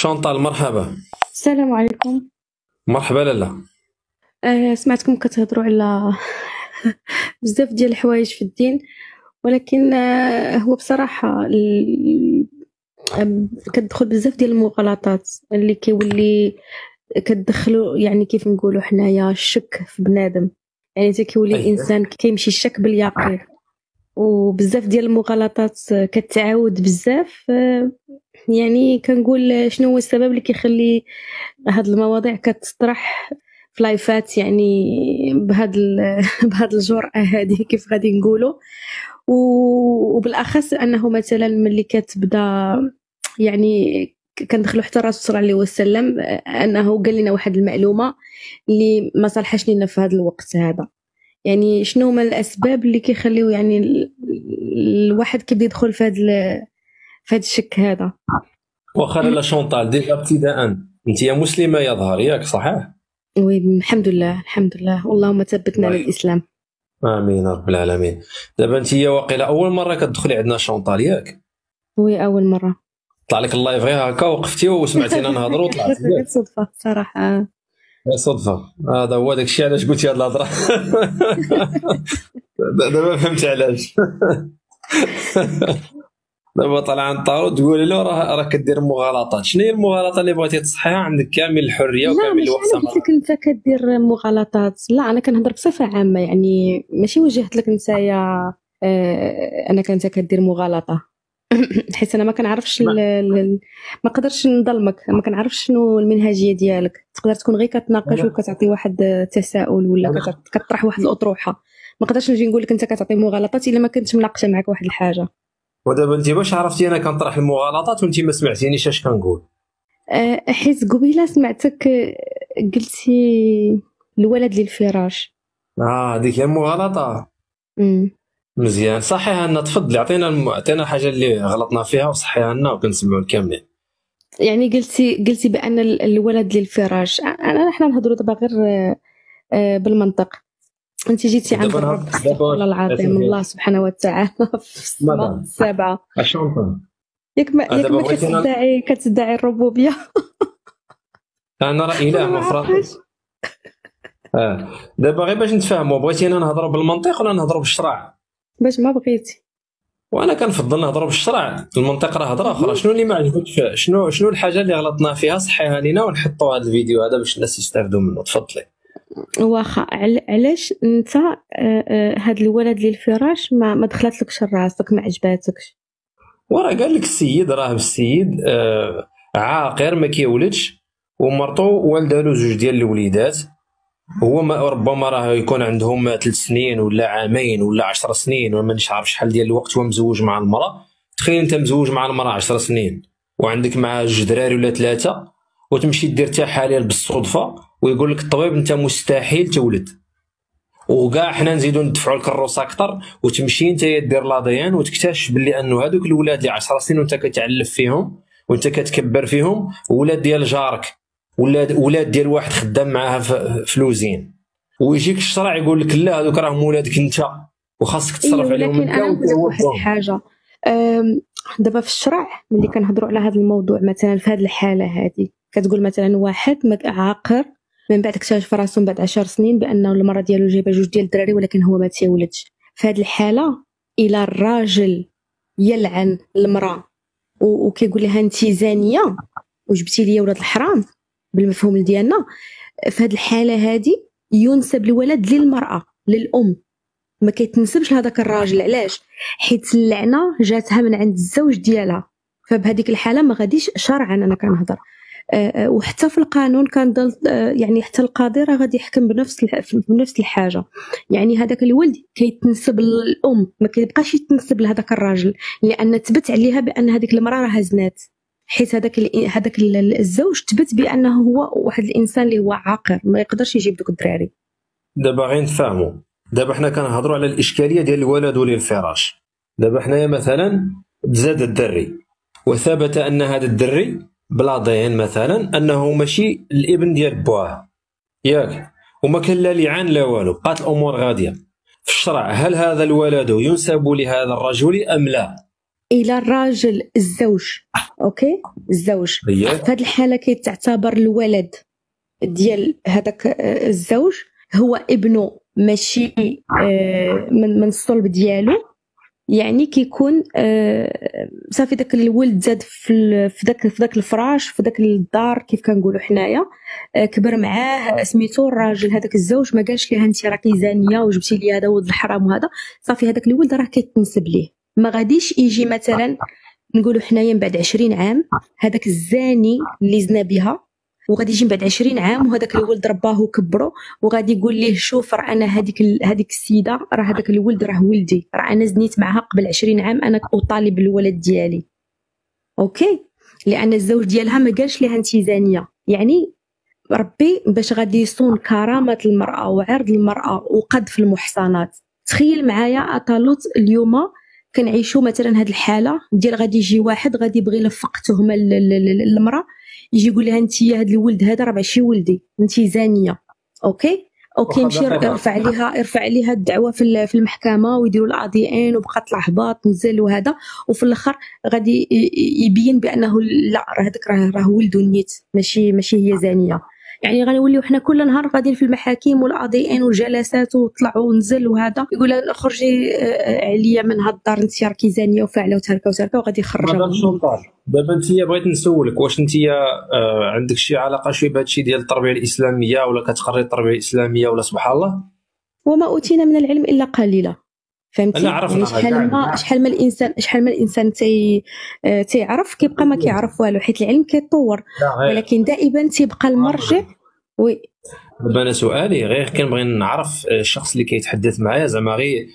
شونطال مرحبا. السلام عليكم. مرحبا لالا. آه سمعتكم كتهضروا على بزاف ديال الحوايج في الدين ولكن آه هو بصراحة ال- آم، كتدخل بزاف ديال المغالطات اللي كيولي كتدخلوا يعني كيف نقولوا حنايا الشك في بنادم. يعني حتى كيولي أيوة. الإنسان كيمشي الشك باليقين. وبزاف ديال المغالطات كتعاود بزاف. آه، يعني كنقول شنو هو السبب اللي كيخلي هاد المواضيع كتطرح في لايفات يعني بهاد بهاد الجرأة هذه كيف غادي نقولوا وبالأخص أنه مثلا ملي كتبدا يعني كندخلوا حتى الرسول صلى الله عليه وسلم أنه قال لنا واحد المعلومة اللي ما صلحش لنا في هذا الوقت هذا. يعني شنو هما الأسباب اللي كيخليو يعني ال- الواحد كيبدا يدخل في هذا في هذا الشك هذا؟ واخا لالا شونطال déjà ابتداء انت يا مسلمة يظهر ياك صحيح؟ oui الحمد لله الحمد لله. اللهم ثبتنا على طيب. الاسلام آمين رب العالمين. دابا انت واقيلا أول مرة كتدخلي عندنا شونطال ياك؟ oui أول مرة. طلع لك ال live غير هكا وقفتي وسمعتينا نهضروا وطلعتي صدفة صراحة. صدفة. هذا هو داك الشيء علاش قلتي هاد الهضرة. دابا فهمت علاش. دابا طالع عن الطارو تقولي له راه راه كدير مغالطات شنو هي المغالطة اللي بغيتي تصحيها؟ عندك كامل الحرية لا وكامل ماشي الوقت أنا قلت لك أنت كدير مغالطات. لا أنا كنهضر بصفة عامة يعني ماشي وجهت لك نتايا آه، أنك أنت كدير مغالطة. حيت أنا ما كنعرفش ال- ال- ما قدرش نظلمك ما كنعرفش شنو المنهجية ديالك. تقدر تكون غير كتناقش وكتعطي واحد التساؤل ولا كت- كطرح واحد الأطروحة. ما قدرش نجي نقول لك أنت كتعطي مغالطات إلا ما كنتش مناقشه معك واحد الحاجة. ودابا انت باش عرفتي أنا كنطرح المغالطات وانت ما سمعتينيش اش كنقول؟ آه، حيت قبيلة سمعتك قلتي الولد للفراش. آه هذيك هي المغالطة. امم مزيان. صحيح لنا تفضلي عطينا الم... عطينا الحاجة اللي غلطنا فيها وصحيها لنا وكنسمعوا الكاملين. يعني قلتي قلتي بأن ال- الولد للفراش. أنا حنا نهضروا دابا غير آه، بالمنطق. أنت جيتي عند دابا- الله العظيم. الله سبحانه وتعالى. في؟ السابعه اشونطون ياك ما ياك ما كتدعي كتدعي الربوبية. أنا راه اله عرفتش. آه. دابا غير باش نتفاهموا بغيتينا نهضروا بالمنطق ولا نهضروا بالشرع؟ باش ما بغيتي. وأنا كنفضل نهضروا بالشرع المنطق راه هضرة أخرى. شنو اللي ما عجبكش شنو شنو الحاجة اللي غلطنا فيها؟ صحيها لينا ونحطوا هذا الفيديو هذا باش الناس يستافدوا منه. تفضلي. واخا عل- علاش أنت آه، آه، هاد الولد للفراش ما ما دخلتلكش راسك ما عجباتكش؟ وراه قال لك السيد راه السيد آه عاقر ما كيولدش ومرتو والده له زوج ديال الوليدات. هو ما ربما راه يكون عندهم ثلاث سنين ولا عامين ولا عشر سنين ولا مانيش عارف شحال ديال الوقت هو مزوج مع المرأة. تخيل انت مزوج مع المرأة عشر سنين وعندك معاه جوج دراري ولا ثلاثة وتمشي دير تحاليل بالصدفة ويقول لك الطبيب انت مستحيل تولد. وكاع حنا نزيدو ندفعوا لك الروس أكثر وتمشي انت دير لاديان وتكتشف باللي أنه هذوك الولاد اللي 10 سنين وانت كتعلف فيهم وانت كتكبر فيهم ولاد ديال جارك. ولاد ولاد ديال واحد خدام معاها في لوزين. ويجيك الشرع يقول لك لا هذوك راهم ولادك انت وخاصك تصرف أيوه عليهم ولكن انت أنا نقول واحد. الحاجة. دابا في الشرع ملي كنهضروا على هذا الموضوع مثلا في هذه الحالة هذه كتقول مثلا واحد عاقر من بعد اكتشف راسو من بعد عشر سنين بانه المرأة ديالو جايبة جوج ديال الدراري ولكن هو ما تيولدش. في هذه الحالة إلى الراجل يلعن المرأة. وكيقول لها انت زانية؟ وجبتي لي ولاد الحرام؟ بالمفهوم ديالنا في هذه الحالة هذه ينسب الولد للمرأة للأم. ما كيتنسبش لهذاك الراجل. علاش؟ حيت اللعنة جاتها من عند الزوج ديالها. فبهذيك الحالة ما غاديش شرعا أنا كنهضر. آه، آه، وحتى في القانون كان ضل آه، يعني حتى القاضي راه غادي يحكم بنفس بنفس الحاجة. يعني هذاك الولد كيتنسب للأم ما كيبقاش يتنسب لهذاك الراجل لأن تبت عليها بأن هذيك المرأة راها زنات حيت هذاك هذاك ال- الزوج تبت بأنه هو واحد الإنسان اللي هو عاقر ما يقدرش يجيب دوك الدراري. دابا غير نتفاهموا دابا حنا كنهضروا على الإشكالية ديال الولد وللفراش. دابا حنايا مثلا تزاد الدري. وثبت أن هذا الدري بلا دين مثلا أنه ماشي الإبن ديال بواه. ياك. وما كان لا لعان لا والو. بقات الأمور غادية. في الشرع هل هذا الولد ينسب لهذا الرجل أم لا؟ إلى الراجل الزوج. أوكي؟ الزوج. هي في هذه الحالة كيتعتبر الولد ديال هذاك آه، الزوج هو ابنه ماشي آه، من من الصلب ديالو. يعني كيكون آه، صافي داك الولد زاد في داك في داك الفراش في داك الدار كيف كنقولوا حنايا. كبر معاه سميتو الراجل هذاك الزوج ما قالش ليها انت راكي زانية وجبتي لي هذا ولد الحرام وهذا. صافي هذاك الولد راه كيتنسب ليه. ما غاديش يجي مثلا نقولوا حنايا من بعد 20 عام هذاك الزاني اللي زنا بها وغادي يجي من بعد 20 عام وهذاك الولد رباه وكبره وغادي يقول ليه شوف راه أنا هذيك هذيك السيدة راه هذاك الولد راه ولدي راه أنا زنيت معها قبل 20 عام أنا أطالب الولد ديالي. أوكي؟ لأن الزوج ديالها ما قالش ليها انت زانيه يعني ربي باش غادي يصون كرامة المرأة وعرض المرأة وقذف المحصنات. تخيل معايا أطالوت اليوم كنعيشوا مثلا هاد الحالة ديال غادي يجي واحد غادي يبغي يلفق تهمه للمراه يجي يقول لها انت هاد الولد هذا راه ماشي ولدي انت زانية. okay؟ okay يمشي. يرفع عليها يرفع عليها الدعوة في في المحكمة ويديروا ال ADN وبقات الاحباط نزل وهذا. وفي الآخر غادي يبين بأنه لا راه هذاك راه راه ولده نيت ماشي ماشي هي زانية. يعني غنوليو حنا كل نهار غاديين في المحاكم وال ADN والجلسات وطلع ونزل وهذا. يقول لها خرجي آه، عليا من هاد الدار انت راكي زانيه وفاعلة وتهركه وتهركه وغادي مدام يخرجها شونطال دابا انت بغيت نسولك واش انت آه، عندك شي علاقة شي بهذا الشيء ديال التربية الإسلامية ولا كتقري التربية الإسلامية ولا سبحان الله؟ وما أوتينا من العلم إلا قليلا. فهمتي؟ يعني شحال. ما شحال ما الانسان شحال ما الإنسان تي تيعرف كيبقى ما كيعرف والو حيت العلم كيتطور. ولكن دائما تيبقى المرجع. وي. دابا أنا سؤالي غير كنبغي نعرف آه، الشخص اللي كيتحدث معايا زعما غير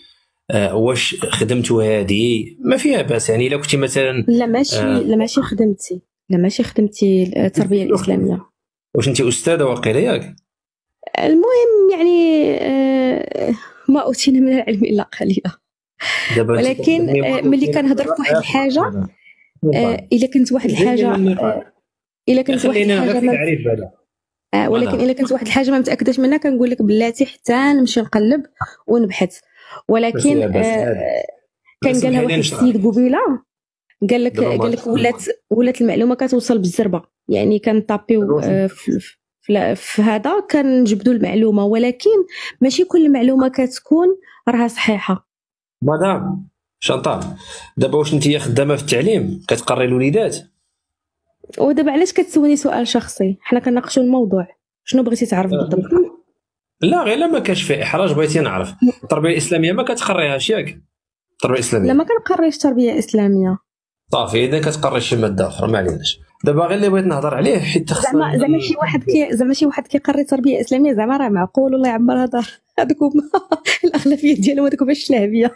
آه، واش خدمته هذه ما فيها بأس. يعني إلا كنتي مثلا لا ماشي آه. لا ماشي خدمتي. لا ماشي خدمتي التربية الإسلامية. واش انت أستاذة واقيلا ياك؟ المهم يعني آه، ما أوتينا من العلم إلا قليلا ولكن، آه، ملي كنهضر في واحد الحاجة، آه، إلا كنت واحد الحاجة آه، إلا كنت واحد الحاجة آه ولكن. إلا كنت واحد الحاجة ما متأكداش منها كنقول لك بلاتي حتى نمشي نقلب ونبحث ولكن آه. كان قالها واحد. السيد قبيلة قال لك قال لك. ولات ولات المعلومة كتوصل بالزربة يعني كنطابيو آه في, في, هذا كنجبدوا المعلومة ولكن ماشي كل معلومة كتكون راها صحيحة. مدام شانطال دابا واش انت خدامة في التعليم؟ كتقري الوليدات. ودابا علاش كتسولني سؤال شخصي؟ حنا كنناقشوا الموضوع. شنو بغيتي تعرف بالضبط؟ لا غير لما كانش فيه إحراج بغيتي نعرف. التربية الإسلامية ما كتقريهاش ياك التربية الإسلامية. لا ما كنقريش تربية إسلامية. صافي إذا كتقري شي مادة أخرى ما عليناش. دابا غير اللي بغيت نهضر عليه حيت زعما زعما شي واحد كي زعما شي واحد كيقري تربيه اسلاميه زعما راه معقول والله يعمر هذا هذوك الأغلبية ديالهم هذوك باش الشلهبيه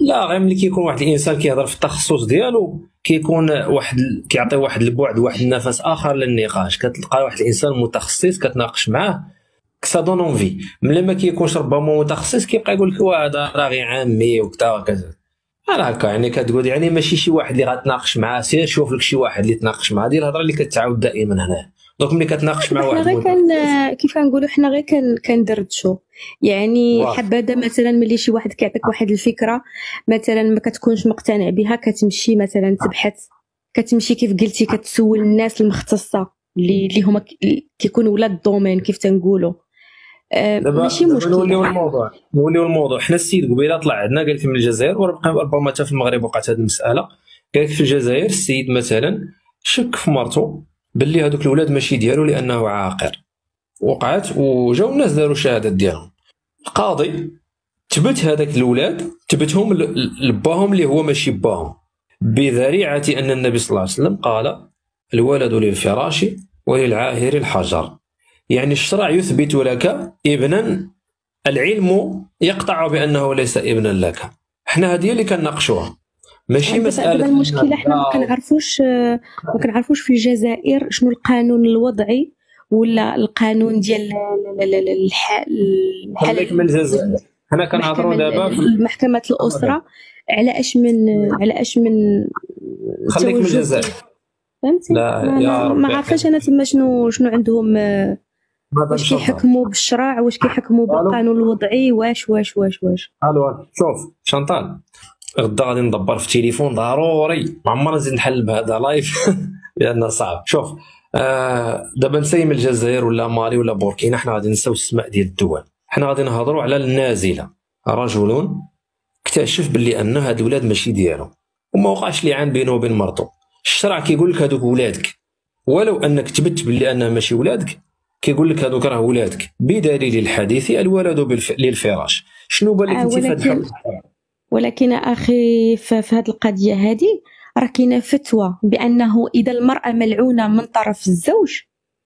لا غير ملي كيكون واحد الإنسان كيهضر في التخصص ديالو كيكون واحد كيعطي واحد البعد واحد النفس آخر للنقاش. كتلقى واحد الإنسان متخصص كتناقش معاه que ça donne envie ملي ما كيكونش ربما متخصص كيبقى يقول لك واه هذا راه غير عامي وكذا وكذا. بحال هكا يعني كتقول يعني ماشي شي واحد اللي غتناقش معاه سير شوف لك شي واحد اللي تناقش معاه ديال الهضرة اللي كتعاود دائما هنا. donc ملي كتناقش مع واحد غير كان كيف كنقولوا حنا غير كان كندردشوا. يعني. حبذا مثلا ملي شي واحد كيعطيك واحد الفكرة مثلا ما كتكونش مقتنع بها كتمشي مثلا تبحث. كتمشي كيف قلتي كتسول الناس المختصة اللي اللي هما كيكونوا ولاد ال domaine كيف تنقولوا. آه، ماشي دابا مشكل نوليو الموضوع نوليو الموضوع. حنا السيد قبيلة طلع عندنا قال لك من الجزائر وربما ربما حتى في المغرب وقعت هذه المسألة. قال لك في الجزائر السيد مثلا شك في مرته باللي هذوك الاولاد ماشي ديالو لأنه عاقر. وقعت وجاو الناس داروا الشهادات ديالهم. القاضي تبت هذاك الاولاد تبتهم لباهم اللي هو ماشي باهم. بذريعة أن النبي صلى الله عليه وسلم قال الولد للفراش وللعاهر الحجر. يعني الشرع يثبت لك ابنا العلم يقطع بأنه ليس ابنا لك. إحنا هذه اللي كنناقشوها ماشي دابا- مسألة المشكلة حنا ما كنعرفوش ما كنعرفوش في الجزائر شنو القانون الوضعي ولا القانون ديال ال- ال- ال- الح- الحل من الجزائر. حنا كنهضروا دابا محكمة الأسرة على أش من على أش من خليك من. الجزائر. فهمتي؟ لا، ما- ما- عارفاش أنا تما شنو شنو عندهم آه، واش كيحكموا بالشرع واش كيحكموا. بالقانون الوضعي؟ واش واش واش واش؟ ألو شوف شانطال غدا غادي ندبر في التليفون ضروري. ما عمرنا نزيد نحل بهذا لايف لأن صعب. شوف آه دابا نسيم الجزائر ولا مالي ولا بوركينا حنا غادي نساو السماء ديال الدول. حنا غادي نهضروا على النازلة. رجل اكتشف باللي أن هاد الولاد ماشي ديالو وما وقعش لعان بينه وبين مرته الشرع كيقول لك هادوك ولادك. ولو أنك تبت باللي انهم ماشي ولادك كيقول لك هذوك راه ولادك. بدليل الحديث الولد بالف... للفراش. شنو بان لك آه، انت في هذا ولكن ولكن أخي في هذه القضية هذه راه كاينة فتوى بأنه إذا المرأة ملعونة من طرف الزوج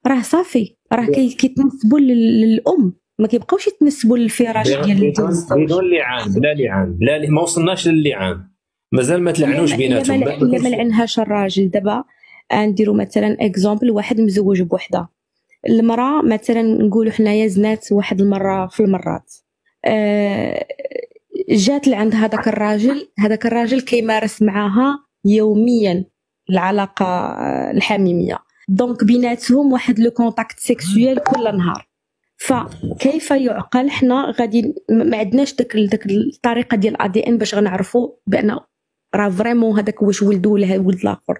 راه صافي. راه كي- كيتنسبوا لل- للأم. ما كيبقاوش يتنسبوا للفراش ديال بدون لعان بلا لعان. بلا ل... ما وصلناش للعان. مازال ما تلعنوش بيناتهم. ما- لعنهاش الراجل. دابا نديروا مثلا exemple واحد مزوج بوحدة. المرأة مثلا نقولوا حنايا زنات واحد المرة في المرات. آه، جات لعند هذاك الراجل هذاك الراجل كيمارس معاها يوميا العلاقة آه، الحميمية. donc بيناتهم واحد le contact sexuel كل نهار. فكيف يعقل؟ حنا غادي ما عندناش داك الطريقة ديال ال ADN باش غنعرفوا بان راه vraiment هذاك واش ولدو ولا ولد الآخر.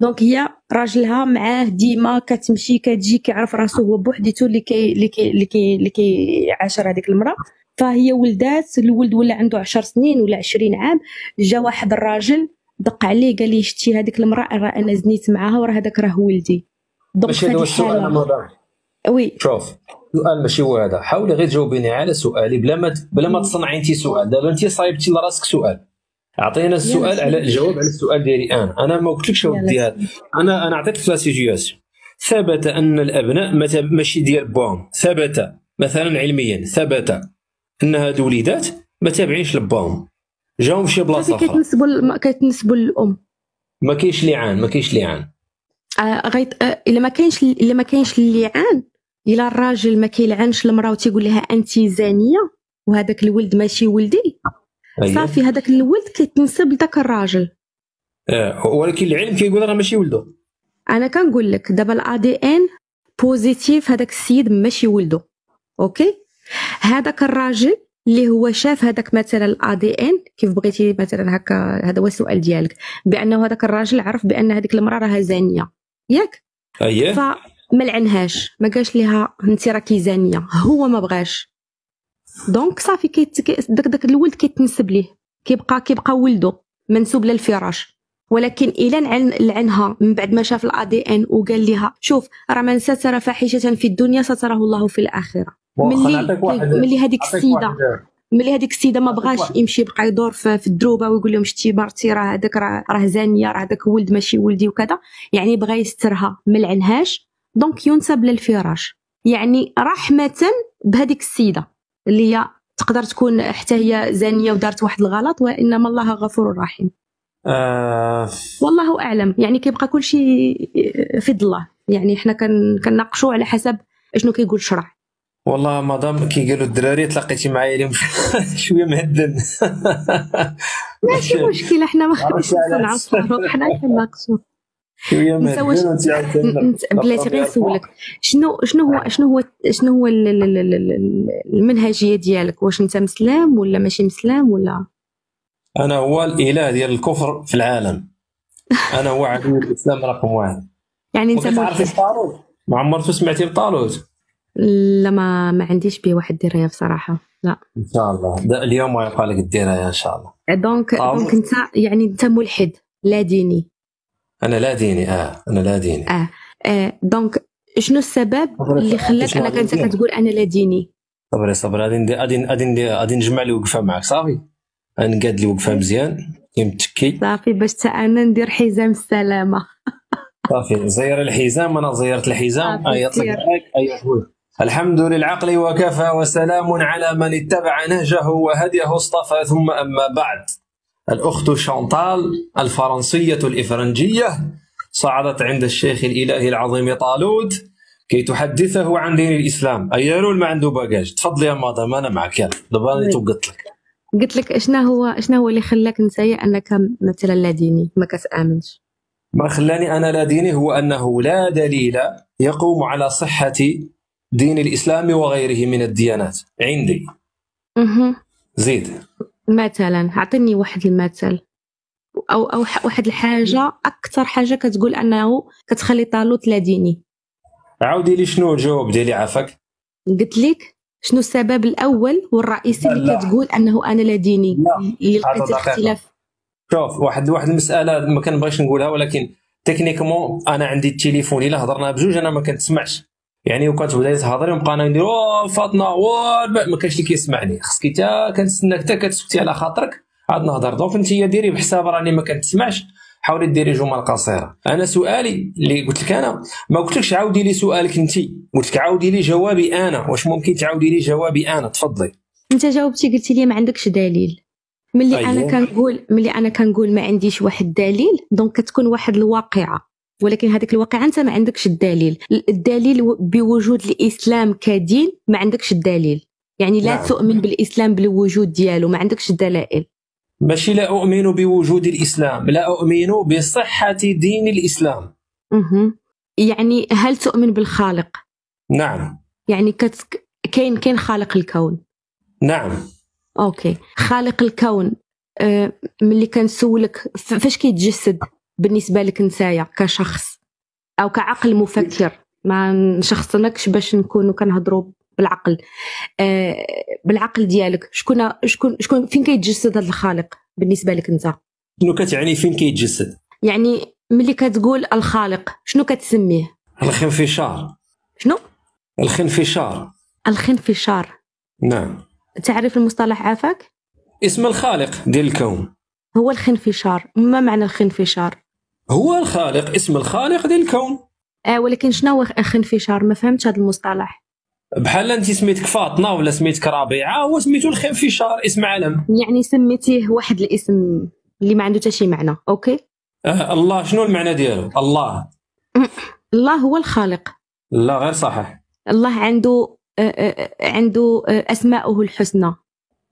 donc هي راجلها معاه ديما كتمشي كتجي كيعرف راسو هو بوحديتو اللي كي اللي كي اللي كي اللي كيعاشر هذيك المرأة. فهي ولدات الولد ولا عنده عشر سنين ولا عشرين عام جا واحد الراجل دق عليه قال لي شتي هذيك المرأة؟ راه أنا زنيت معاها وراه هذاك راه ولدي. donc ماشي هذا السؤال oui. شوف السؤال ماشي هو هذا. حاولي غير تجاوبيني على سؤالي بلا ما بلا ما تصنعي انت سؤال. دابا انت صايبتي لراسك سؤال. أعطينا السؤال على الجواب على السؤال ديالي أنا. أنا ما قلتلكش ودي هذا أنا أنا عطيتك la situation ثبت أن الأبناء ماشي ديال باهم ثبت مثلا علميا. ثبت ان هاد وليدات ما تابعينش لباهم جاهم في شي بلاصة أخرى كيتنسبوا كيتنسبوا للأم. ما كاينش لعان ما كاينش لعان. آه غيت آه إلا ما كاينش إلا ما كاينش اللعان إلا الراجل ما كيلعنش المرأة وتيقول لها انت زانية وهذاك الولد ماشي ولدي. أيوة. صافي هذاك الولد كيتنسب لذاك الراجل. آه ولكن العلم كيقول راه ماشي ولده أنا كنقول لك دابا ال ADN positif هذاك السيد ماشي ولده okay؟ هذاك الراجل اللي هو شاف هذاك مثلا ال ADN كيف بغيتي مثلا هكا هذا هو السؤال ديالك. بأنه هذاك الراجل عرف بأن هذيك المرأة راها زانية. ياك؟ أييه. فما لعنهاش ما قالش ليها انت راكي زانية هو ما بغاش. donc صافي داك داك الولد كيتنسب ليه. كيبقى كيبقى ولده منسوب للفراش. ولكن إلى لعن لعنها من بعد ما شاف الا دي ان وقال لها شوف راه من ستر فاحشة في الدنيا ستره الله في الآخرة. ملي ملي هذيك السيده ملي هذيك السيدة ما بغاش. يمشي يبقى يدور في, الدروبة ويقول لهم شتي مرتي راه هذاك راه راه زانية راه هذاك ولد ماشي ولدي وكذا. يعني بغى يسترها ما لعنهاش. دونك ينسب للفراش. يعني رحمة بهذيك السيدة. اللي هي تقدر تكون حتى هي زانية ودارت واحد الغلط وإنما الله غفور رحيم. آه. والله أعلم. يعني كيبقى كل شيء في الله يعني حنا كن- كنناقشوا على حسب إشنو كيقول الشرع. والله مدام كي قالوا الدراري تلاقيتي معايا اليوم شوية مهدن. ماشي مشكلة حنا ما خديش؟ نعصروا حنا كنناقشوا. بلاتي غير نسولك. شنو شنو هو شنو هو شنو هو ال- ال- ال- ال- المنهجية ديالك؟ واش انت مسلم ولا ماشي مسلم ولا؟ أنا هو الإله ديال الكفر في العالم. أنا هو عدو الإسلام رقم واحد. يعني انت ملحد طالوت ما عمرتو سمعتي بطالوت لا ما ما عنديش به واحد الدرايه بصراحة. لا. إن شاء الله. اليوم غيبقى لك الدراية إن شاء الله. donc. donc انت يعني انت ملحد لا ديني. أنا لا ديني آه أنا لا ديني. آه, آه donc شنو السبب اللي خلاك أنك أنت؟ كتقول أنا لا ديني؟ صبري صبري غادي ندير غادي غادي غادي نجمع لي وقفة معك صافي. غنقاد لي وقفة مزيان كيمتكي صافي باش تا أنا ندير حزام السلامة. صافي زير الحزام أنا زيرت الحزام صافي، أي يطلق سير. معاك أي هو الحمد للعقل وكفى وسلام على من اتبع نهجه وهديه اصطفى ثم أما بعد. الأخت شانطال الفرنسية الإفرنجية صعدت عند الشيخ الإلهي العظيم طالوت كي تحدثه عن دين الإسلام. ايالول ما عنده باجاج تفضلي يا مدام أنا معك. يلا. دابا راني. توقت لك. قلت لك أشنا هو أشنا هو اللي خلاك نسايا أنك مثلا لا ديني ما كتآمنش. ما خلاني أنا لا ديني هو أنه لا دليل يقوم على صحة دين الإسلام وغيره من الديانات. عندي. أها زيد. مثلا أعطيني واحد المثل أو أو واحد الحاجة أكثر حاجة كتقول أنه كتخلي طالوت لا ديني عاودي لي شنو الجواب ديالي عافاك قلت لك شنو السبب الأول والرئيسي اللي. كتقول أنه أنا لا ديني. اللي لقيت دقيقة. اختلاف شوف واحد واحد المسألة ما كنبغيش نقولها ولكن تكنيكمون أنا عندي التليفون إلا هضرنا بجوج أنا ما كنتسمعش يعني وكانت بداية تهضري ونبقى أنا ندير "أوه، فاطمه ما كانش اللي كيسمعني. خصك حتى كنتسناك حتى كتسكتي على خاطرك عاد نهضر. donc انت ديري بحساب راني ما كنتسمعش حاولي ديري جمل قصيرة. أنا سؤالي اللي قلت لك أنا ما قلتلكش عاودي لي سؤالك انت. قلت لك عاودي لي جوابي أنا. واش ممكن تعاودي لي جوابي أنا؟ تفضلي. أنت جاوبتي قلتي لي ما عندكش دليل. ملي أيوة. أنا كنقول ملي أنا كنقول ما عنديش واحد الدليل دونك كتكون واحد الواقعة. ولكن هذيك الواقعة أنت ما عندكش الدليل. الدليل بوجود الإسلام كدين ما عندكش الدليل. يعني لا نعم. تؤمن بالإسلام بالوجود ديالو ما عندكش الدلائل. ماشي لا أؤمن بوجود الإسلام لا أؤمن بصحة دين الإسلام. مهم. يعني هل تؤمن بالخالق؟ نعم. يعني كت... كاين كاين خالق الكون. نعم. أوكي. خالق الكون آه، ملي كنسولك فاش كيتجسد؟ بالنسبة لك نتايا كشخص أو كعقل مفكر. ما نشخصنكش باش نكونوا كنهضروا بالعقل. آه، بالعقل ديالك شكون شكون شكون فين كيتجسد هذا الخالق بالنسبة لك انت شنو كتعني فين كيتجسد؟ يعني ملي كتقول الخالق شنو كتسميه؟ الخنفشار. شنو؟ الخنفشار. الخنفشار. نعم. تعرف المصطلح عافاك؟ اسم الخالق ديال الكون. هو الخنفشار. ما معنى الخنفشار؟ هو الخالق اسم الخالق ديال الكون. آه ولكن شنو هو الخنفشار ما فهمتش هذا المصطلح. بحال أنت سميتك فاطمة ولا سميتك ربيعة هو سميتو الخنفشار اسم علم. يعني سميتيه واحد الاسم اللي ما عنده حتى شي معنى أوكي؟ آه الله شنو المعنى ديالو؟ الله. الله هو الخالق. لا غير صحيح. الله عنده آه، آه، عنده آه، أسماؤه الحسنى.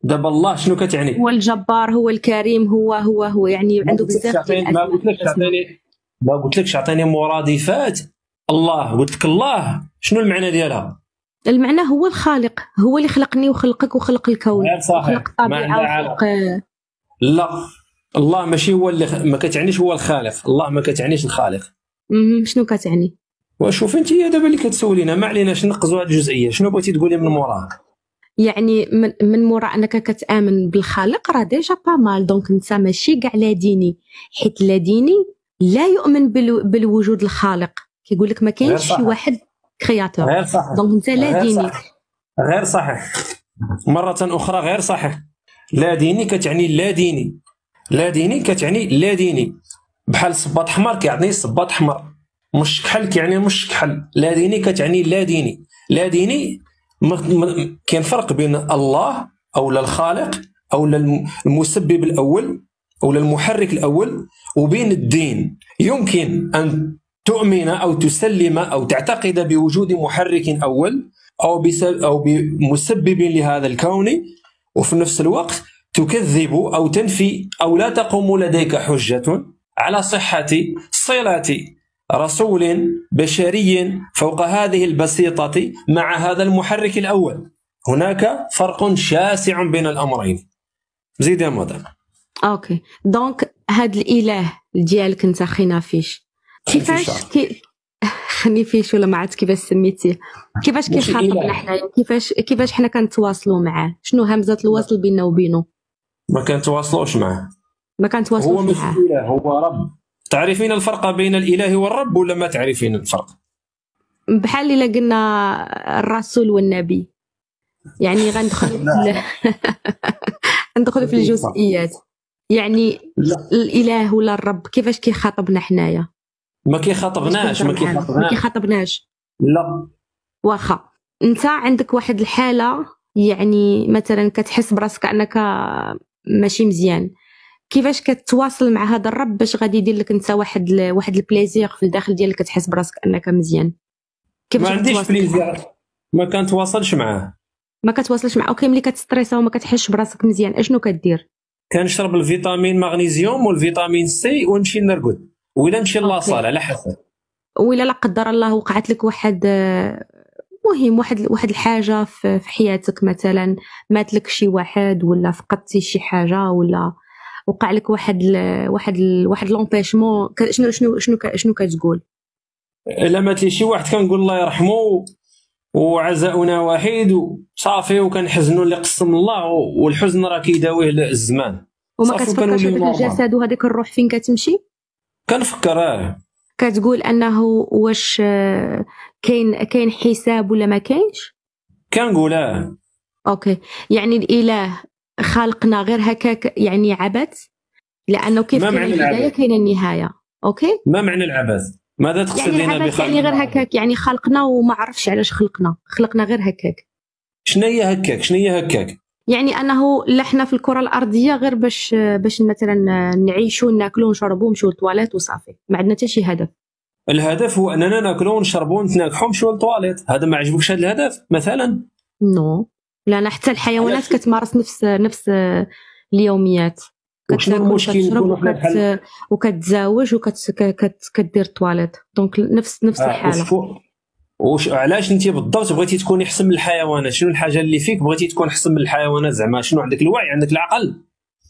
دابا الله شنو كتعني؟ هو الجبار هو الكريم هو هو هو يعني عنده بزاف ديال ما قلتلكش. عطيني ما قلتلكش عطيني مرادفات. الله قلت لك الله. شنو المعنى ديالها؟ المعنى هو الخالق هو اللي خلقني وخلقك وخلق الكون. صحيح. وخلق الطبيعة وخلق لا. الله ماشي هو اللي خ... ما كتعنيش هو الخالق. الله ما كتعنيش الخالق. شنو كتعني؟ وشوف انت هي دابا اللي كتسولينا ما عليناش نقزوا هذه الجزئية؟ شنو بغيتي تقولي من موراها يعني من, من موراء أنك كتآمن بالخالق راه déjà pas mal. donc انت ماشي كاع لا ديني. حيت لا ديني لا يؤمن بال بالوجود الخالق. كيقول لك ما كاينش. شي واحد créateur غير صحيح. donc انت لا ديني. غير صحيح. مرة أخرى غير صحيح. لا ديني كتعني لا ديني. لا ديني كتعني لا ديني. بحال صباط حمر كيعطيني صباط حمر مش كحل كيعني مش كحل. لا ديني كتعني لا ديني. لا ديني كاين فرق بين الله أو الخالق أو المسبب الأول أو المحرك الأول وبين الدين. يمكن أن تؤمن أو تسلم أو تعتقد بوجود محرك أول أو أو بمسبب لهذا الكون وفي نفس الوقت تكذب أو تنفي أو لا تقوم لديك حجة. على صحة صله رسول بشري فوق هذه البسيطة مع هذا المحرك الأول. هناك فرق شاسع بين الأمرين. زيد يا مدام. OK donc هاد الإله ديالك انت خنافيش كيفاش. كي خنيفيش ولا ما عرفت كيفاش سميتيه. كيفاش كيخاطبنا. حنايا؟ كيفاش كيفاش حنا كنتواصلوا معاه؟ شنو همزة الوصل بيننا وبينه؟ ما كنتواصلوش معه ما هو كنتواصلوش مش معاه. إله هو رب. تعرفين الفرق بين الإله والرب ولا ما تعرفين الفرق؟ بحال إلا قلنا الرسول والنبي. يعني غندخل في غندخل في الجزئيات. يعني لا. الإله ولا الرب كيفاش كيخاطبنا حنايا؟ ما كيخاطبناش ما معانا؟ ما كيخاطبناش كيخاطبناش. لا. واخا. انت عندك واحد الحالة يعني مثلا كتحس براسك أنك ماشي مزيان. كيفاش كتواصل مع هذا الرب باش غادي يدير لك انت واحد ال... واحد ال plaisir في الداخل ديالك كتحس براسك أنك مزيان؟ ما عنديش plaisir ما كنتواصلش معاه. ما كتواصلش مع OK ملي كتستريسا وما كتحسش براسك مزيان أشنو كدير؟ كنشرب الفيتامين مغنيسيوم والفيتامين سي ونمشي نرقد ولا نمشي. la salle على حسب. وإلا لا قدر الله وقعت لك واحد آه، المهم واحد واحد الحاجة في في حياتك مثلا مات لك شي واحد ولا فقدتي شي حاجة ولا وقع لك واحد ال واحد ال واحد l'empêchement شنو شنو شنو شنو كتقول؟ إلا مات لي شي واحد كنقول الله يرحمه وعزاؤنا واحد وصافي وكنحزنوا اللي قسم الله والحزن راه كيداويه الزمان وما كتفكرش هذاك. الجسد وهذيك الروح فين كتمشي؟ كنفكر آه. كتقول أنه واش آه، كاين كاين حساب ولا ما كاينش؟ كنقول آه. OK. يعني الإله خلقنا غير هكاك يعني عبث؟ لأنه كيف كاين البداية؟ كاين النهاية OK؟ ما معنى العبث؟ ماذا يعني تقصدين العبث بخلق يعني غير هكاك يعني خلقنا وما عرفش علاش خلقنا خلقنا غير هكاك. شنو هي هكاك؟ شنو هي هكاك؟ يعني أنه لا حنا في الكرة الأرضية غير باش باش مثلا نعيشوا ناكلوا ونشربوا ونمشيو للطواليت وصافي. ما عندنا حتى شي هدف. الهدف هو أننا ناكلوا ونشربوا ونتناكحوا ونمشيو للطواليت هذا ما عجبكش هذا الهدف؟ مثلا؟ non. لأن حتى الحيوانات؟ كتمارس نفس نفس اليوميات. وشنو المشكل. وكتزاوج وكتدير ال toilettes donc نفس نفس آه، الحالة. وش علاش انت بالضبط بغيتي تكوني احسن من الحيوانات؟ شنو الحاجة اللي فيك بغيتي تكون احسن من الحيوانات؟ زعما شنو عندك الوعي؟ عندك العقل.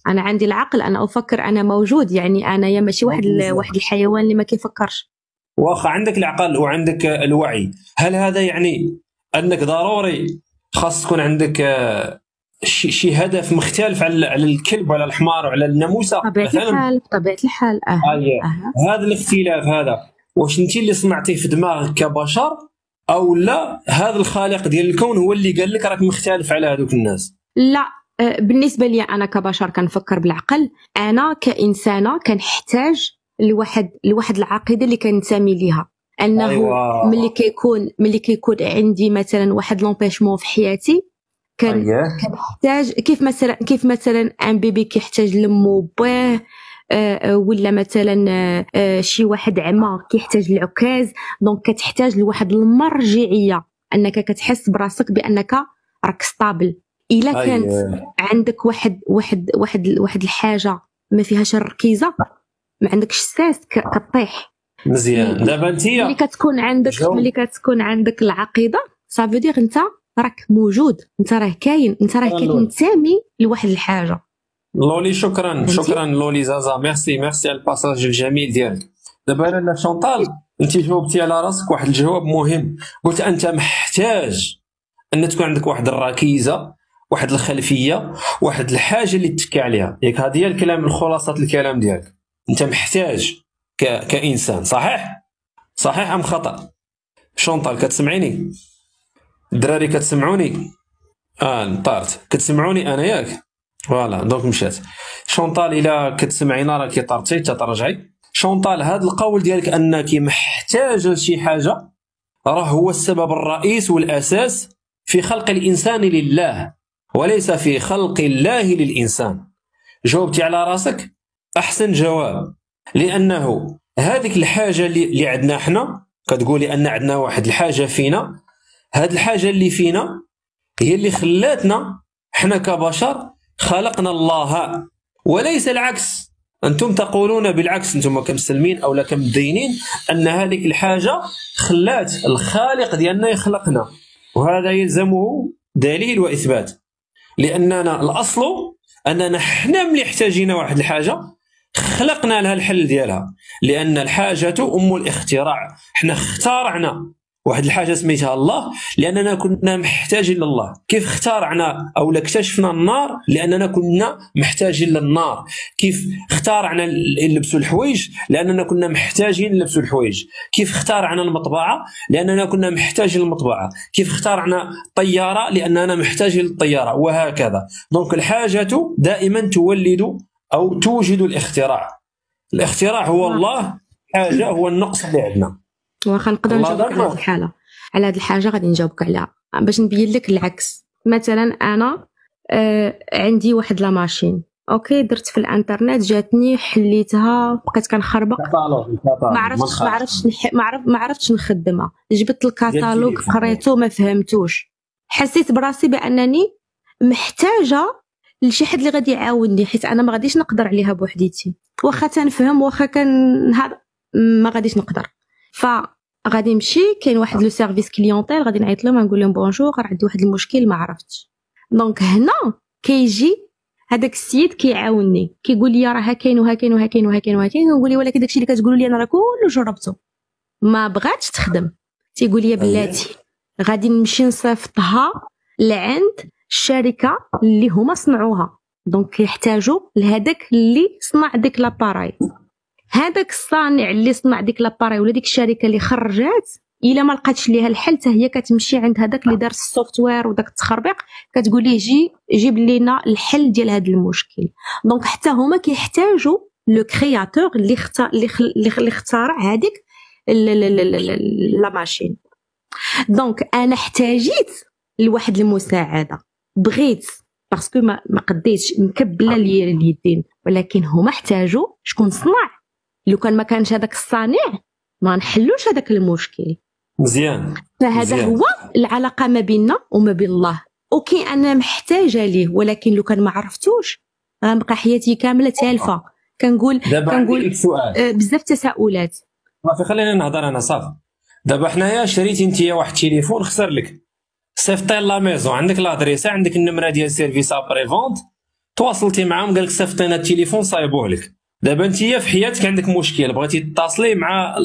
أنا عندي العقل. أنا أفكر أنا موجود. يعني أنا يا ماشي واحد. واحد الحيوان اللي ما كيفكرش. واخا عندك العقل وعندك الوعي. هل هذا يعني أنك ضروري خاص تكون عندك آه، شي, شي هدف مختلف على على الكلب وعلى الحمار وعلى الناموسة بطبيعة مثلا. الحال بطبيعة الحال أه آه، أه. هذا الاختلاف هذا. واش انت اللي صنعتيه في دماغك كبشر أو لا هذا الخالق ديال الكون هو اللي قال لك راك مختلف على هذوك الناس؟ لا آه، بالنسبة لي أنا كبشر كنفكر بالعقل. أنا كإنسانة كنحتاج لواحد لواحد العقيدة اللي كنتمي ليها. أنه أيوة. ملي كيكون ملي كيكون عندي مثلا واحد لومبيشمون في حياتي كان. كنحتاج كيف مثلا كيف مثلا أن بيبي كيحتاج لامه وباه آه، ولا مثلا آه، آه، شي واحد عمى كيحتاج العكاز donc كتحتاج لواحد المرجعية أنك كتحس براسك بأنك راك stable إلا كانت أييه. عندك واحد واحد واحد واحد الحاجة ما فيهاش الركيزة ما عندكش الساس كطيح مزيان دابا انت ملي كتكون عندك جو. ملي كتكون عندك العقيدة صافي دير انت راك موجود انت راه كاين انت راه. كتنتمي لواحد الحاجة لولي شكرا؟ شكرا لولي زازا merci merci على ال passage الجميل ديالك دابا لالة شونطال انت جاوبتي على راسك واحد الجواب مهم قلت أنت محتاج أن تكون عندك واحد الركيزة واحد الخلفية واحد الحاجة اللي تتكي عليها ياك هذه هي الكلام الخلاصة الكلام ديالك أنت محتاج. كإنسان صحيح؟ صحيح أم خطأ؟ شونطال كتسمعيني؟ الدراري كتسمعوني؟ آه طارت كتسمعوني أنا ياك؟ voilà donc مشات شونطال الا كتسمعينا راكي طارتي تترجعي شونطال هذا القول ديالك أنك محتاجه لشي حاجة راه هو السبب الرئيس والأساس في خلق الإنسان لله وليس في خلق الله للإنسان. جاوبتي على راسك؟ أحسن جواب. لأنه هذيك الحاجة اللي, عندنا حنا كتقولي أن عندنا واحد الحاجة فينا هاد الحاجة اللي فينا هي اللي خلاتنا حنا كبشر خلقنا الله. وليس العكس. أنتم تقولون بالعكس أنتم كمسلمين أو كمدينين أن هذه الحاجة خلات الخالق ديالنا يخلقنا. وهذا يلزمه دليل وإثبات. لأننا الأصل أننا حنا ملي احتاجينا واحد الحاجة خلقنا لها الحل ديالها. لأن الحاجة أم الاختراع. حنا اخترعنا. واحد الحاجة سميتها الله لأننا كنا محتاجين لله. كيف اخترعنا أو اكتشفنا النار؟ لأننا كنا محتاجين للنار. كيف اخترعنا نلبسوا الحوايج؟ لأننا كنا محتاجين نلبسوا الحوايج. كيف اخترعنا المطبعة؟ لأننا كنا محتاجين للمطبعة. كيف اخترعنا الطيارة؟ لأننا محتاجين للطيارة. وهكذا. دونك الحاجة دائما تولد أو توجد الاختراع. الاختراع هو الله حاجة هو النقص اللي عندنا. واخا نقدر نجاوبك على. هذه الحالة. على هذه الحاجة غادي نجاوبك عليها باش نبين لك العكس. مثلا أنا آه عندي واحد la machine. OK درت في الإنترنت جاتني حليتها بقيت كنخربق. ما عرفتش ما عرفتش. ما عرف ما عرفتش نخدمها. جبت الكاتالوج التليفون. قريته ما فهمتوش. حسيت براسي بأنني محتاجة لشي حد اللي غادي يعاونني حيت أنا ما غاديش نقدر عليها بوحديتي. واخا تنفهم واخا كان هذا ما غاديش نقدر. ف غادي نمشي كاين واحد le service clientèle غادي نعيط لهم نقول لهم bonjour راه عندي واحد المشكل ما عرفتش. donc هنا كيجي هذاك السيد كيعاونني. كيقول لي راه كاين وها كاين وها كاين وها كاين وها كاين. كنقول ليه ولكن داكشي اللي كتقولوا لي أنا راه كله جربته ما بغاتش تخدم. تيقول لي بلاتي غادي نمشي نصيفطها لعند الشركة اللي هما صنعوها. donc كيحتاجوا لهذاك اللي صنع ديك l'appareil. هذاك الصانع اللي صنع ديك l'appareil ولا ديك الشركة اللي خرجات إلا ما لقاتش ليها الحل حتى هي كتمشي عند هذاك اللي دار ال software وداك التخربيق كتقول ليه جي جيب لينا الحل ديال هذا المشكل. donc حتى هما كيحتاجوا le créateur اللي اختار اللي اخترع هذيك la machine. donc أنا احتاجيت لواحد المساعدة. بغيت parce que ما, ما قديتش نكبل لي اليدين. ولكن هما احتاجوا شكون صنع. لو كان ما كانش هذاك الصانع ما نحلوش هذاك المشكل. مزيان. فهذا مزيان. هو العلاقة ما بيننا وما بين الله. OK أنا محتاجة ليه ولكن لو كان ما عرفتوش غنبقى حياتي كاملة تالفة. كنقول كنقول آه، بزاف تساؤلات. صافي خلينا نهضر أنا صافي. دابا حنايا شريتي انت واحد التليفون خسر لك. صيفطي la maison. عندك l'adresse عندك النمرة ديال service après-vente. تواصلتي معاهم قال لك التليفون صايبوه لك. دابا أنت في حياتك عندك مشكل بغيتي تتصلي مع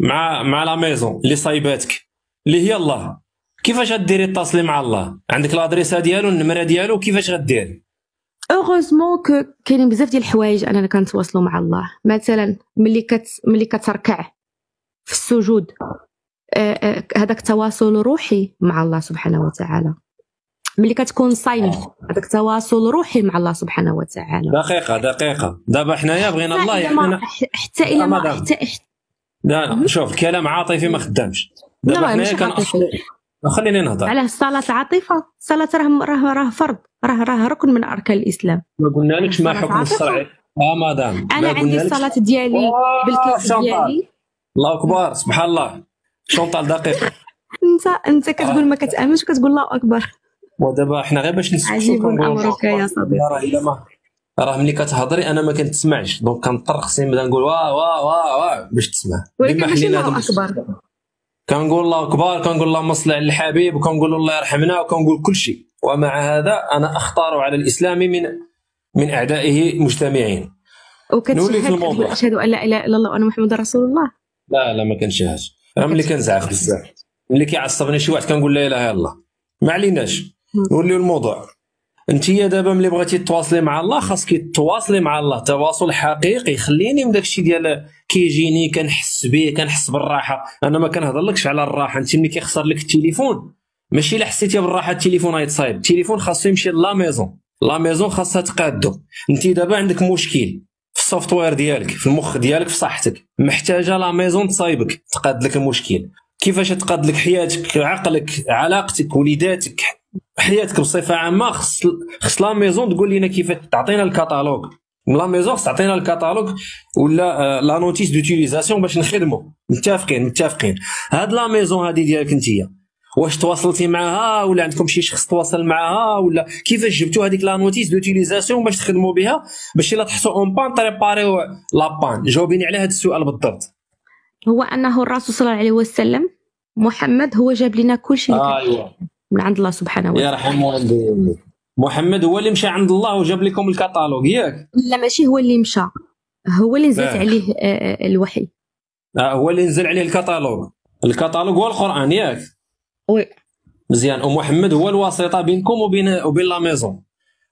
مع مع la maison اللي صايباتك اللي هي الله. كيفاش غديري تتصلي مع الله؟ عندك l'adresse ديالو النمرة ديالو كيفاش غديري؟ اوغوزمون كو كاينين بزاف ديال الحوايج أننا كنتواصلوا مع الله. مثلا ملي كت ملي كتركع في السجود هذاك التواصل روحي مع الله سبحانه وتعالى. ملي كتكون صايم هذاك تواصل روحي مع الله سبحانه وتعالى. دقيقة دقيقة. دابا حنايا بغينا الله يحنا حتى إلى ما. حتى حتى- لا لا شوف الكلام عاطفي ما خدامش. دابا حنايا عاطفي. خليني نهضر. علاه الصلاة عاطفة؟ الصلاة راه راه راه فرض. راه راه ركن من أركان الإسلام. ما قلنا لكش ما حكم. الشرعي آه مدام أنا ما عندي الصلاة ديالي شنطال. ديالي. الله أكبر سبحان الله. شونطال دقيق أنت أنت كتقول ما كتآمنش كتقول الله أكبر. ودابا حنا غير باش نسكتوا عجيب أمرك يا صديقي. راه إلا ما راه ملي كتهضري أنا ما كنتسمعش. دونك كنضطر خصني نبدا نقول واه واه واه واه باش تسمع. ولكن ماشي الله. أكبر. كنقول الله أكبر كنقول اللهم صل على الحبيب وكنقول الله يرحمنا وكنقول كل شيء. ومع هذا أنا أختار على الإسلام من من أعدائه مجتمعين. وكتشهد أشهد أن لا إله إلا الله وأن محمد رسول الله. لا لا ما كنشهاش راه ملي كنزعف. بزاف ملي كيعصبني شي واحد كنقول لا إله إلا الله. ما عليناش. نوليو الموضوع. انت دابا ملي بغيتي تواصلي مع الله خاصك تواصلي مع الله. تواصل حقيقي. خليني من داكشي ديال كيجيني كنحس به كنحس بالراحة. أنا ما كنهضرلكش على الراحة. أنت ملي كيخسر لك التليفون ماشي إلا حسيتي بالراحة التليفون غيتصايب. التليفون خاصو يمشي la maison. la maison خاصها تقادو. أنت دابا عندك مشكل. ال software ديالك في المخ ديالك في صحتك. محتاجة la maison تصايبك تقاد لك المشكل. كيفاش تقاد لك حياتك عقلك علاقتك وليداتك حياتك بصفة عامة خص خص la maison تقول لنا كيف تعطينا الكتالوج la maison خص تعطينا الكتالوج ولا آه، la notice d'utilisation باش نخدموا متفقين متفقين. هاد la maison هادي ديالك انتيا. واش تواصلتي معها ولا عندكم شي شخص تواصل معها ولا كيفاش جبتوا هذيك la notice d'utilisation باش تخدموا بها باش الا تحسوا en panne تريباريو la panne؟ جاوبيني على هذا السؤال بالضبط. هو أنه الرسول صلى الله عليه وسلم محمد هو جاب لنا كل شيء. كان ايوا من عند الله سبحانه وتعالى. يرحم والديك. محمد هو اللي مشى عند الله وجاب لكم الكتالوج ياك؟ لا ماشي هو اللي مشى. هو اللي نزلت باه. عليه آه، آه، الوحي. آه هو اللي نزل عليه الكتالوج الكتالوج هو القرآن ياك؟ oui مزيان. ومحمد هو الواسطة بينكم وبين وبين la maison.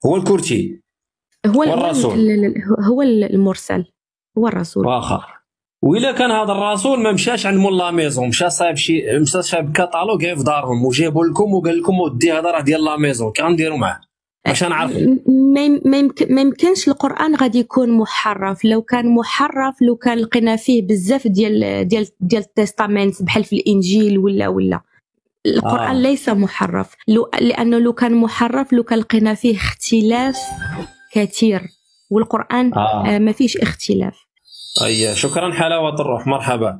هو ال courtier هو ال- والرسول. ال- ال- هو المرسل. هو الرسول. واخا وإلا كان هذا الرسول ما مشاش عند مول la maison مشى صايب شي مشى صايب كتالوج غير في دارهم وجابوا لكم وقال لكم ودي هذا راه ديال la maison. كنديروا معاه. باش نعرف ما يمكنش القرآن غادي يكون محرف. لو كان محرف لو كان لقينا فيه بزاف ديال ديال ديال التستامنت بحال في الإنجيل ولا ولا. القرآن آه. ليس محرف. لو لأنه لو كان محرف لو كان لقينا فيه اختلاف كثير. والقرآن آه. آه. ما فيش اختلاف. أي شكرا حلاوة الروح مرحبا.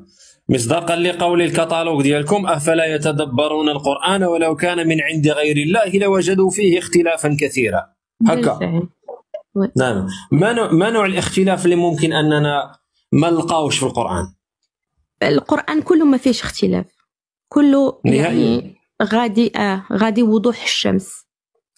مصداقا لقول الكتالوج ديالكم أفلا يتدبرون القرآن ولو كان من عند غير الله لوجدوا فيه اختلافا كثيرا. هكا. نعم. ما نوع, ما نوع الاختلاف اللي ممكن أننا ما نلقاوش في القرآن؟ القرآن كله ما فيش اختلاف. كله. يعني غادي آه غادي وضوح الشمس.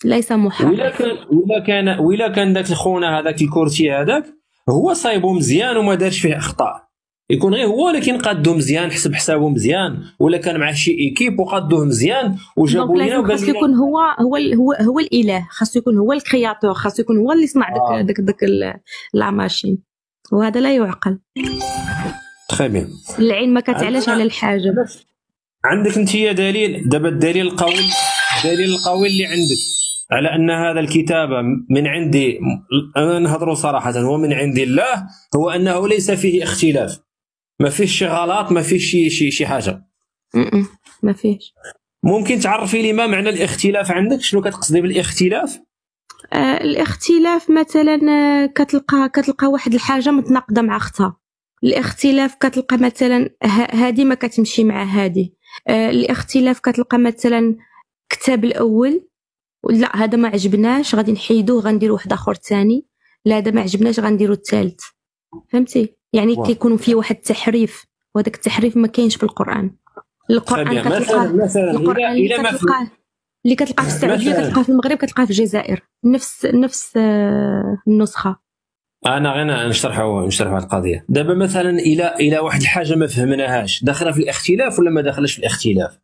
ليس محرم. ولا كان ولا كان ولا كان ذاك الخونه هذاك الكورتي هذاك هو صايبو مزيان وما دارش فيه أخطاء. يكون غير هو ولكن قادو مزيان حسب حسابه مزيان. ولا كان مع شي إيكيب وقادوه مزيان دونك وجابوا لنا وقال خاصو يكون هو هو هو هو الإله خاصو يكون هو ال créateur خاصو يكون هو اللي صنع آه. داك داك داك ال- la machine. وهذا لا يعقل. très bien العين ما كتعلاش على الحاجب. عندك انت يا دليل؟ دابا الدليل القوي الدليل القوي اللي عندك. على أن هذا الكتاب من عندي أنا نهضروا صراحة هو من عند الله هو أنه ليس فيه اختلاف. ما فيش شي غلط ما فيش شي شي, شي حاجة. ما فيش ممكن تعرفي لي ما معنى الاختلاف عندك؟ شنو كتقصدي بالاختلاف؟ آه الاختلاف مثلا آه، كتلقى كتلقى واحد الحاجة متناقضة مع أختها. الاختلاف كتلقى مثلا ه- هادي ما كتمشي مع آه الاختلاف كتلقى مثلا كتاب الأول لا هذا ما عجبناش غادي نحيدوه غنديروا واحد آخر ثاني لا هذا ما عجبناش غنديروا الثالث فهمتي يعني واو. كيكون فيه واحد التحريف وهذاك التحريف ما كاينش في القرآن القرآن طيب، مثلا مثلا القرآن اللي كتلقاه اللي كتلقاه في السعودية. كتلقاه في المغرب كتلقاه في الجزائر نفس نفس آه، النسخة أنا غير نشرحوا نشرحوا القضية. دابا مثلا إلى إلى واحد الحاجة ما فهمناهاش داخلة في الاختلاف ولا ما داخلش في الاختلاف؟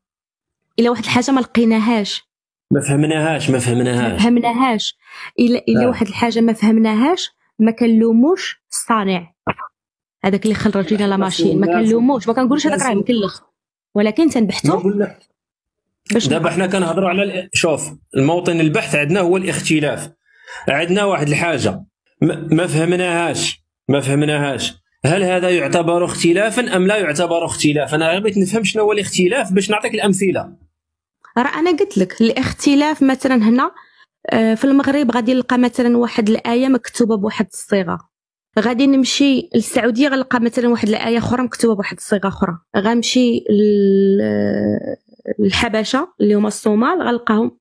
الا واحد الحاجة ما لقيناهاش. ما فهمناهاش ما ما فهمناهاش. فهمناهاش الا الا آه. واحد الحاجة ما فهمناهاش ما كنلوموش الصانع. هذاك اللي خرج لنا لا ماشين. ما كنلوموش ما كنقولوش هذاك راه مكلخ. ولكن تنبحثوا دابا حنا كنهضروا على شوف الموطن البحث عندنا هو الاختلاف. عندنا واحد الحاجة. ما فهمناهاش ما فهمناهاش. هل هذا يعتبر اختلافا أم لا يعتبر اختلافا؟ أنا غير بغيت نفهم شنو هو الاختلاف باش نعطيك الأمثلة. راه أنا قلت لك الاختلاف مثلا هنا آه، في المغرب غادي نلقى مثلا واحد الآية مكتوبة بواحد الصيغة. غادي نمشي للسعودية غنلقى مثلا واحد الآية أخرى مكتوبة بواحد الصيغة أخرى. غنمشي ل- للحبشة اللي هما الصومال غنلقاهم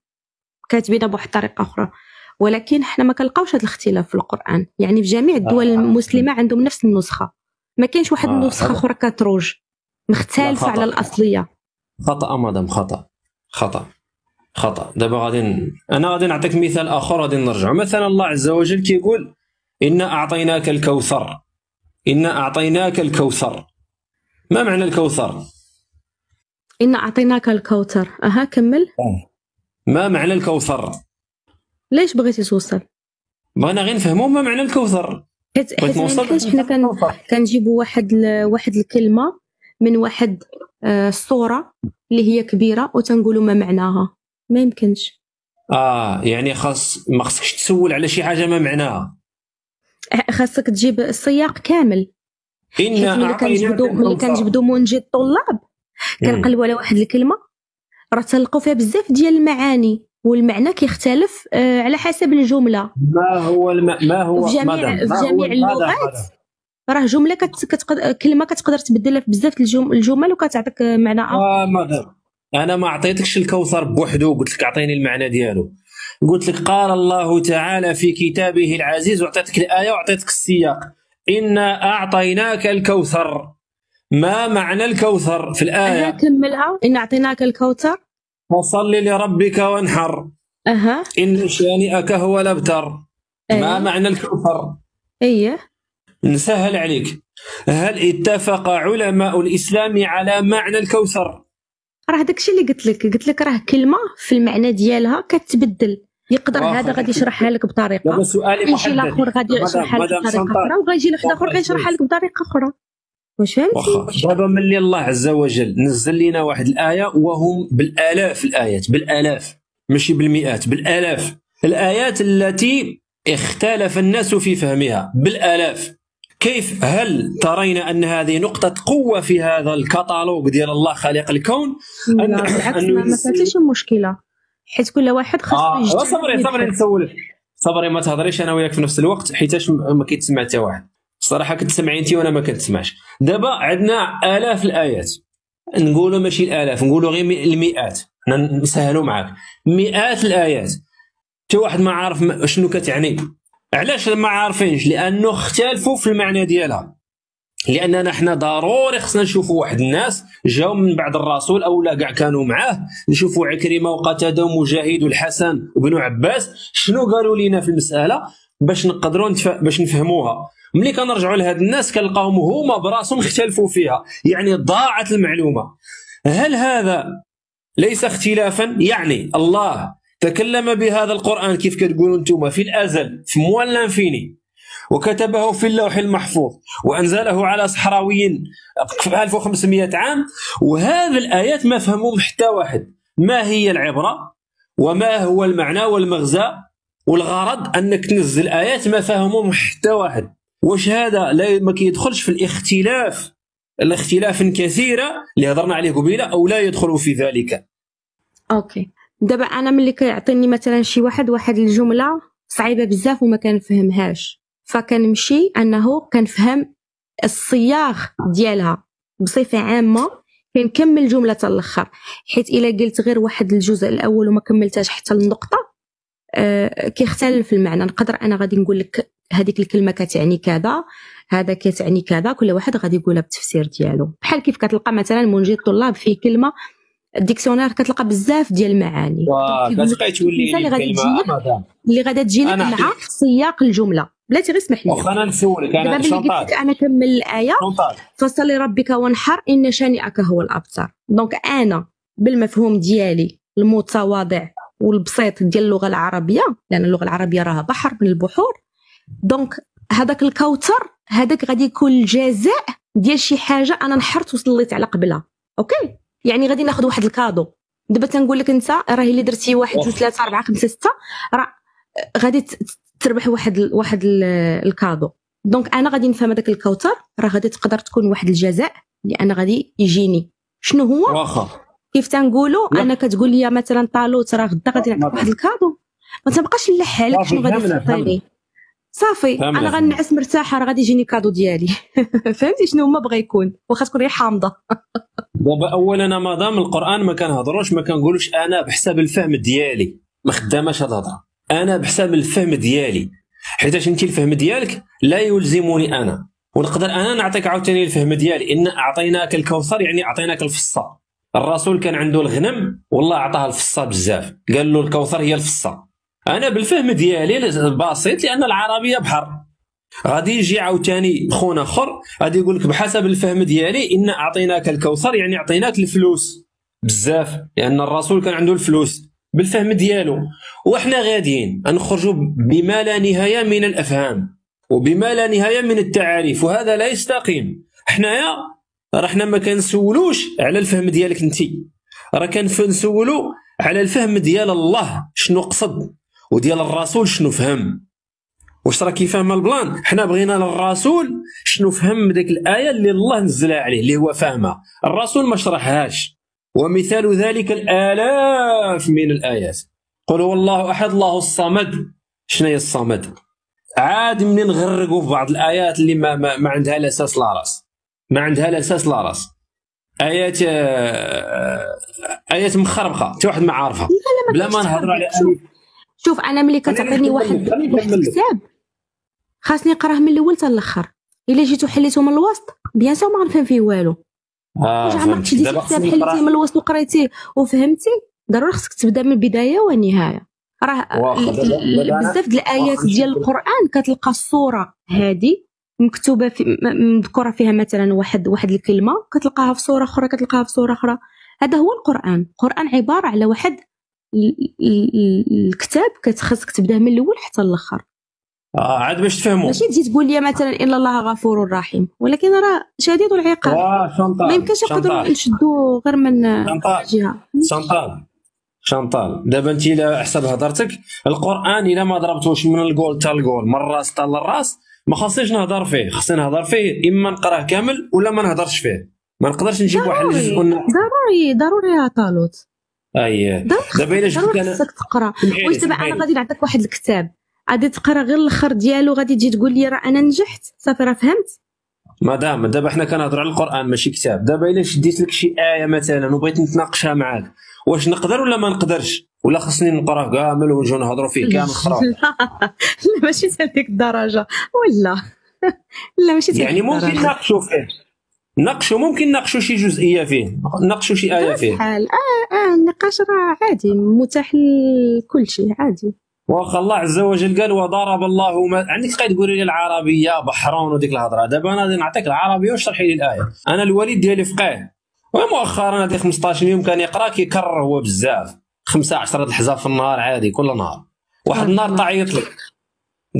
كاتبينها بواحد الطريقة أخرى. ولكن حنا ما كنلقاوش هذا الاختلاف في القرآن. يعني في جميع الدول آه. المسلمة عندهم نفس النسخة. ما كاينش واحد آه، النسخة أخرى كتروج. مختلفة خطأ. على الأصلية. خطأ مدام خطأ. خطأ. خطأ. دابا غادي أنا غادي نعطيك مثال آخر غادي نرجع. مثلا الله عز وجل كيقول انا اعطيناك الكوثر. انا اعطيناك الكوثر. ما معنى الكوثر؟ إن أعطيناك الكوثر. أها كمل. ما معنى الكوثر؟ ليش بغيتي توصل؟ بغينا غير نفهموا ما معنى الكوثر. حيت حيت حنا كن كنجيبوا واحد ال... واحد الكلمة من واحد آه، الصورة اللي هي كبيرة وتنقولوا ما معناها. ما يمكنش. آه يعني خاص ما خصكش تسول على شي حاجة ما معناها. خاصك تجيب السياق كامل. أنا ملي كنجبدوا ملي كنجبدوا منجي الطلاب. كنقلبوا على واحد الكلمة راه تلقاو فيها بزاف ديال المعاني. والمعنى كيختلف آه، على حسب الجملة. ما هو الم... ما هو في جميع- في جميع اللغات. راه جملة كت... كتقدر كلمة كتقدر تبدلها في بزاف الجم... الجمل وكتعطيك معنى آخر. آه مدام أنا ما عطيتكش الكوثر بوحدو قلت لك أعطيني المعنى ديالو. قلت لك قال الله تعالى في كتابه العزيز وعطيتك الآية وعطيتك السياق. انا أعطيناك الكوثر. ما معنى الكوثر في الآية؟ كملها إن أعطيناك الكوثر. فصل لربك وانحر. أها. إن شانئك هو الأبتر. ما أيه. معنى الكوثر إيه. نسهل عليك. هل اتفق علماء الإسلام على معنى الكوثر؟ راه داكشي اللي قلت لك. قلت لك راه كلمة في المعنى ديالها كتبدل. يقدر واخا. هذا غادي يشرحها لك بطريقة. سؤالي يجي الآخر غادي يشرحها لك بطريقة. أخرى وغيجي واحد اخر واخا، غيشرحها لك بطريقة أخرى. واش فهمتي واخا دابا ملي الله عز وجل نزل لنا واحد الآية وهم بالآلاف الآيات بالآلاف ماشي بالمئات بالآلاف. الآيات التي اختلف الناس في فهمها بالآلاف. كيف؟ هل ترين أن هذه نقطة قوة في هذا الكتالوج ديال الله خالق الكون؟ لا أن- بالعكس ما ما ينزل- فيهاش مشكلة. حيت كل واحد خاصو يجتهد صبري صبري. نسولك. صبري ما تهضريش أنا وياك في نفس الوقت حيتاش ما كيتسمع حتى واحد. الصراحه كتسمعي انت وأنا ما كنتسمعش. دابا عندنا آلاف الآيات. نقولوا ماشي الآلاف نقولوا غير المئات. حنا نسهلوا معاك. مئات الآيات. حتى واحد ما عارف شنو كتعني. علاش ما عارفينش؟ لأنه اختلفوا في المعنى ديالها. لأننا حنا ضروري خصنا نشوفوا واحد الناس جاو من بعد الرسول أو لا كاع كانوا معاه نشوفوا عكرمة وقتادة ومجاهد والحسن وابن عباس. شنو قالوا لنا في المسألة؟ باش نقدروا نتف... باش نفهموها. ملي كنرجعوا لهاد الناس كنلقاهم هما براسهم اختلفوا فيها. يعني ضاعت المعلومة. هل هذا ليس اختلافا؟ يعني الله تكلم بهذا القرآن كيف كتقولوا أنتم في الأزل في موال لانفيني وكتبه في اللوح المحفوظ وأنزله على صحراوي في 1500 عام وهذه الآيات ما فهمهم حتى واحد. ما هي العبرة؟ وما هو المعنى والمغزى؟ والغرض أنك تنزل آيات ما فهمهم حتى واحد. واش هذا؟ لا ما كيدخلش في الاختلاف. الاختلاف كثيرة اللي هضرنا عليه قبيلة أو لا يدخل في ذلك. أوكي. دابا أنا ملي كيعطيني مثلا شي واحد واحد الجملة صعيبة بزاف وما كنفهمهاش. فكنمشي أنه كنفهم الصياغ ديالها بصفة عامة كنكمل حتى الأخر. حيت إلا قلت غير واحد الجزء الأول وما كملتهاش حتى النقطه كيختلف المعنى. نقدر أنا غادي نقول لك هذيك الكلمة كتعني كذا هذا كتعني كذا كل واحد غادي يقولها بالتفسير ديالو. بحال كيف كتلقى مثلا منجي الطلاب في كلمة الديكسيونير كتلقى بزاف ديال المعاني. كتبقاي تولي اللي غادي تجي اللي غادي تجي لك مع سياق الجملة. بلاتي غير اسمح لي. واخا أنا نسولك أنا شنطاج أنا كمل الآية. فصل لربك وانحر إن شانئك هو الأبتر. donc أنا بالمفهوم ديالي المتواضع والبسيط ديال اللغة العربية لأن اللغة العربية راها بحر من البحور. donc هذاك الكوثر هذاك غادي يكون الجزاء ديال شي حاجة أنا نحرت وصليت على قبلها. OK؟ يعني غادي ناخذ واحد ال cadeau. دابا تنقول لك أنت راه اللي درتي واحد جوج ثلاثة أربعة خمسة ستة راه غادي تربح واحد واحد ال cadeau. donc أنا غادي نفهم هذاك الكوثر راه غادي تقدر تكون واحد الجزاء اللي أنا غادي يجيني. شنو هو؟ واخا. كيف تنقولوا؟ أنا كتقول لي مثلا طالوت راه غدا غادي نعطيك واحد ال cadeau ما تبقاش نلح عليك شنو غادي تعطيني صافي. أنا غنعس مرتاحة راه غادي يجيني cadeau ديالي. فهمتي شنو ما بغى يكون؟ واخا تكون غير حامضة. دابا اولا مادام القرآن ما كنهضروش ما كنقولوش أنا بحساب الفهم ديالي. ما خداماش هاد الهضرة. أنا بحساب الفهم ديالي. حيتاش انت الفهم ديالك لا يلزمني أنا. ونقدر أنا نعطيك عاوتاني الفهم ديالي. إن أعطيناك الكوثر يعني أعطيناك الفصة. الرسول كان عنده الغنم والله عطاه الفصة بزاف. قال له الكوثر هي الفصة. أنا بالفهم ديالي البسيط لأن العربية بحر. غادي يجي عاوتاني خونا أخر غادي يقول لك بحسب الفهم ديالي إن أعطيناك الكوثر يعني أعطيناك الفلوس. بزاف لأن الرسول كان عنده الفلوس. بالفهم ديالو. وحنا غاديين نخرجوا بما لا نهاية من الأفهام وبما لا نهاية من التعاريف وهذا لا يستقيم. حنايا راه حنا ما كنسولوش على الفهم ديالك انت راه كنسولو على الفهم ديال الله شنو قصد وديال الرسول شنو فهم. واش راه كيفهم البلان؟ حنا بغينا للرسول شنو فهم ديك الآية اللي الله نزلها عليه اللي هو فاهمها الرسول ما شرحهاش. ومثال ذلك الآلاف من الآيات. قل هو الله أحد الله الصمد. شنو هي الصمد؟ عاد من نغرقوا في بعض الآيات اللي ما, ما, ما عندها لا أساس لا رأس. ما عندها لا أساس لا رأس. آيات آه، آيات مخربقة حتى واحد ما عارفها. بلا ما نهضروا على شوف أنا ملي كتعطيني واحد الكتاب خاصني نقراه من الأول حتى الأخر. إلا جيتو حليتو من الوسط bien sûr ما غنفهم فيه والو. آه عمرك شديتي كتاب حليتيه من الوسط وقريتيه وفهمتي؟ ضروري خصك تبدأ من البداية والنهاية. راه بزاف ديال الآيات ديال القرآن كتلقى الصورة هذه مكتوبة في مذكورة فيها مثلا واحد واحد الكلمة كتلقاها في صورة أخرى كتلقاها في صورة أخرى. هذا هو القرآن. القرآن عبارة على واحد الكتاب كتخصك تبدأ من الأول حتى الآخر. آه عاد باش تفهموا ماشي تجي تقول لي مثلا إن الله غفور رحيم ولكن راه شديد العقاب. ما يمكنش نقدروا نشدوا غير من جهة. شانطال شانطال دابا انت الا حسب هضرتك القرآن إلا ما ضربتوش من الجول حتى الجول من الراس حتى للراس ما خاصنيش نهضر فيه خصني نهضر فيه إما نقراه كامل ولا ما نهضرش فيه. ما نقدرش نجيب واحد الجزء ضروري ضروري يا طالوت. أي. دابا إلا جبت أنا خصك تقرا. واش دابا أنا غادي نعطيك واحد الكتاب. غادي تقرا غير الأخر ديالو غادي تجي تقول لي راه أنا نجحت. صافي راه فهمت؟ مادام دابا حنا كنهضروا على القرآن ماشي كتاب. دابا إلا شديت لك شي آية مثلا وبغيت نتناقشها معاك واش نقدر ولا ما نقدرش؟ ولا خصني نقراه كامل ونجيو نهضروا فيه كامل خرا لا ماشي هذيك الدرجة. ولا. لا ماشي يعني ممكن نناقشوا فيه. ناقشوا ممكن ناقشوا شي جزئية فيه. ناقشوا شي آية فيه. حال آه آه النقاش راه عادي متاح لكل شيء عادي. واخا الله عز وجل قال وضرب الله ما عندك تقعد تقولي لي العربية بحرون وديك الهضرة. دابا أنا غادي نعطيك العربية وشرحي لي الآية. أنا الوالد ديالي فقيه. ومؤخرا هذه 15 يوم كان يقرا كيكرر هو بزاف. خمسة عشرة الحزاب في النهار عادي كل نهار. واحد النهار تعيط لك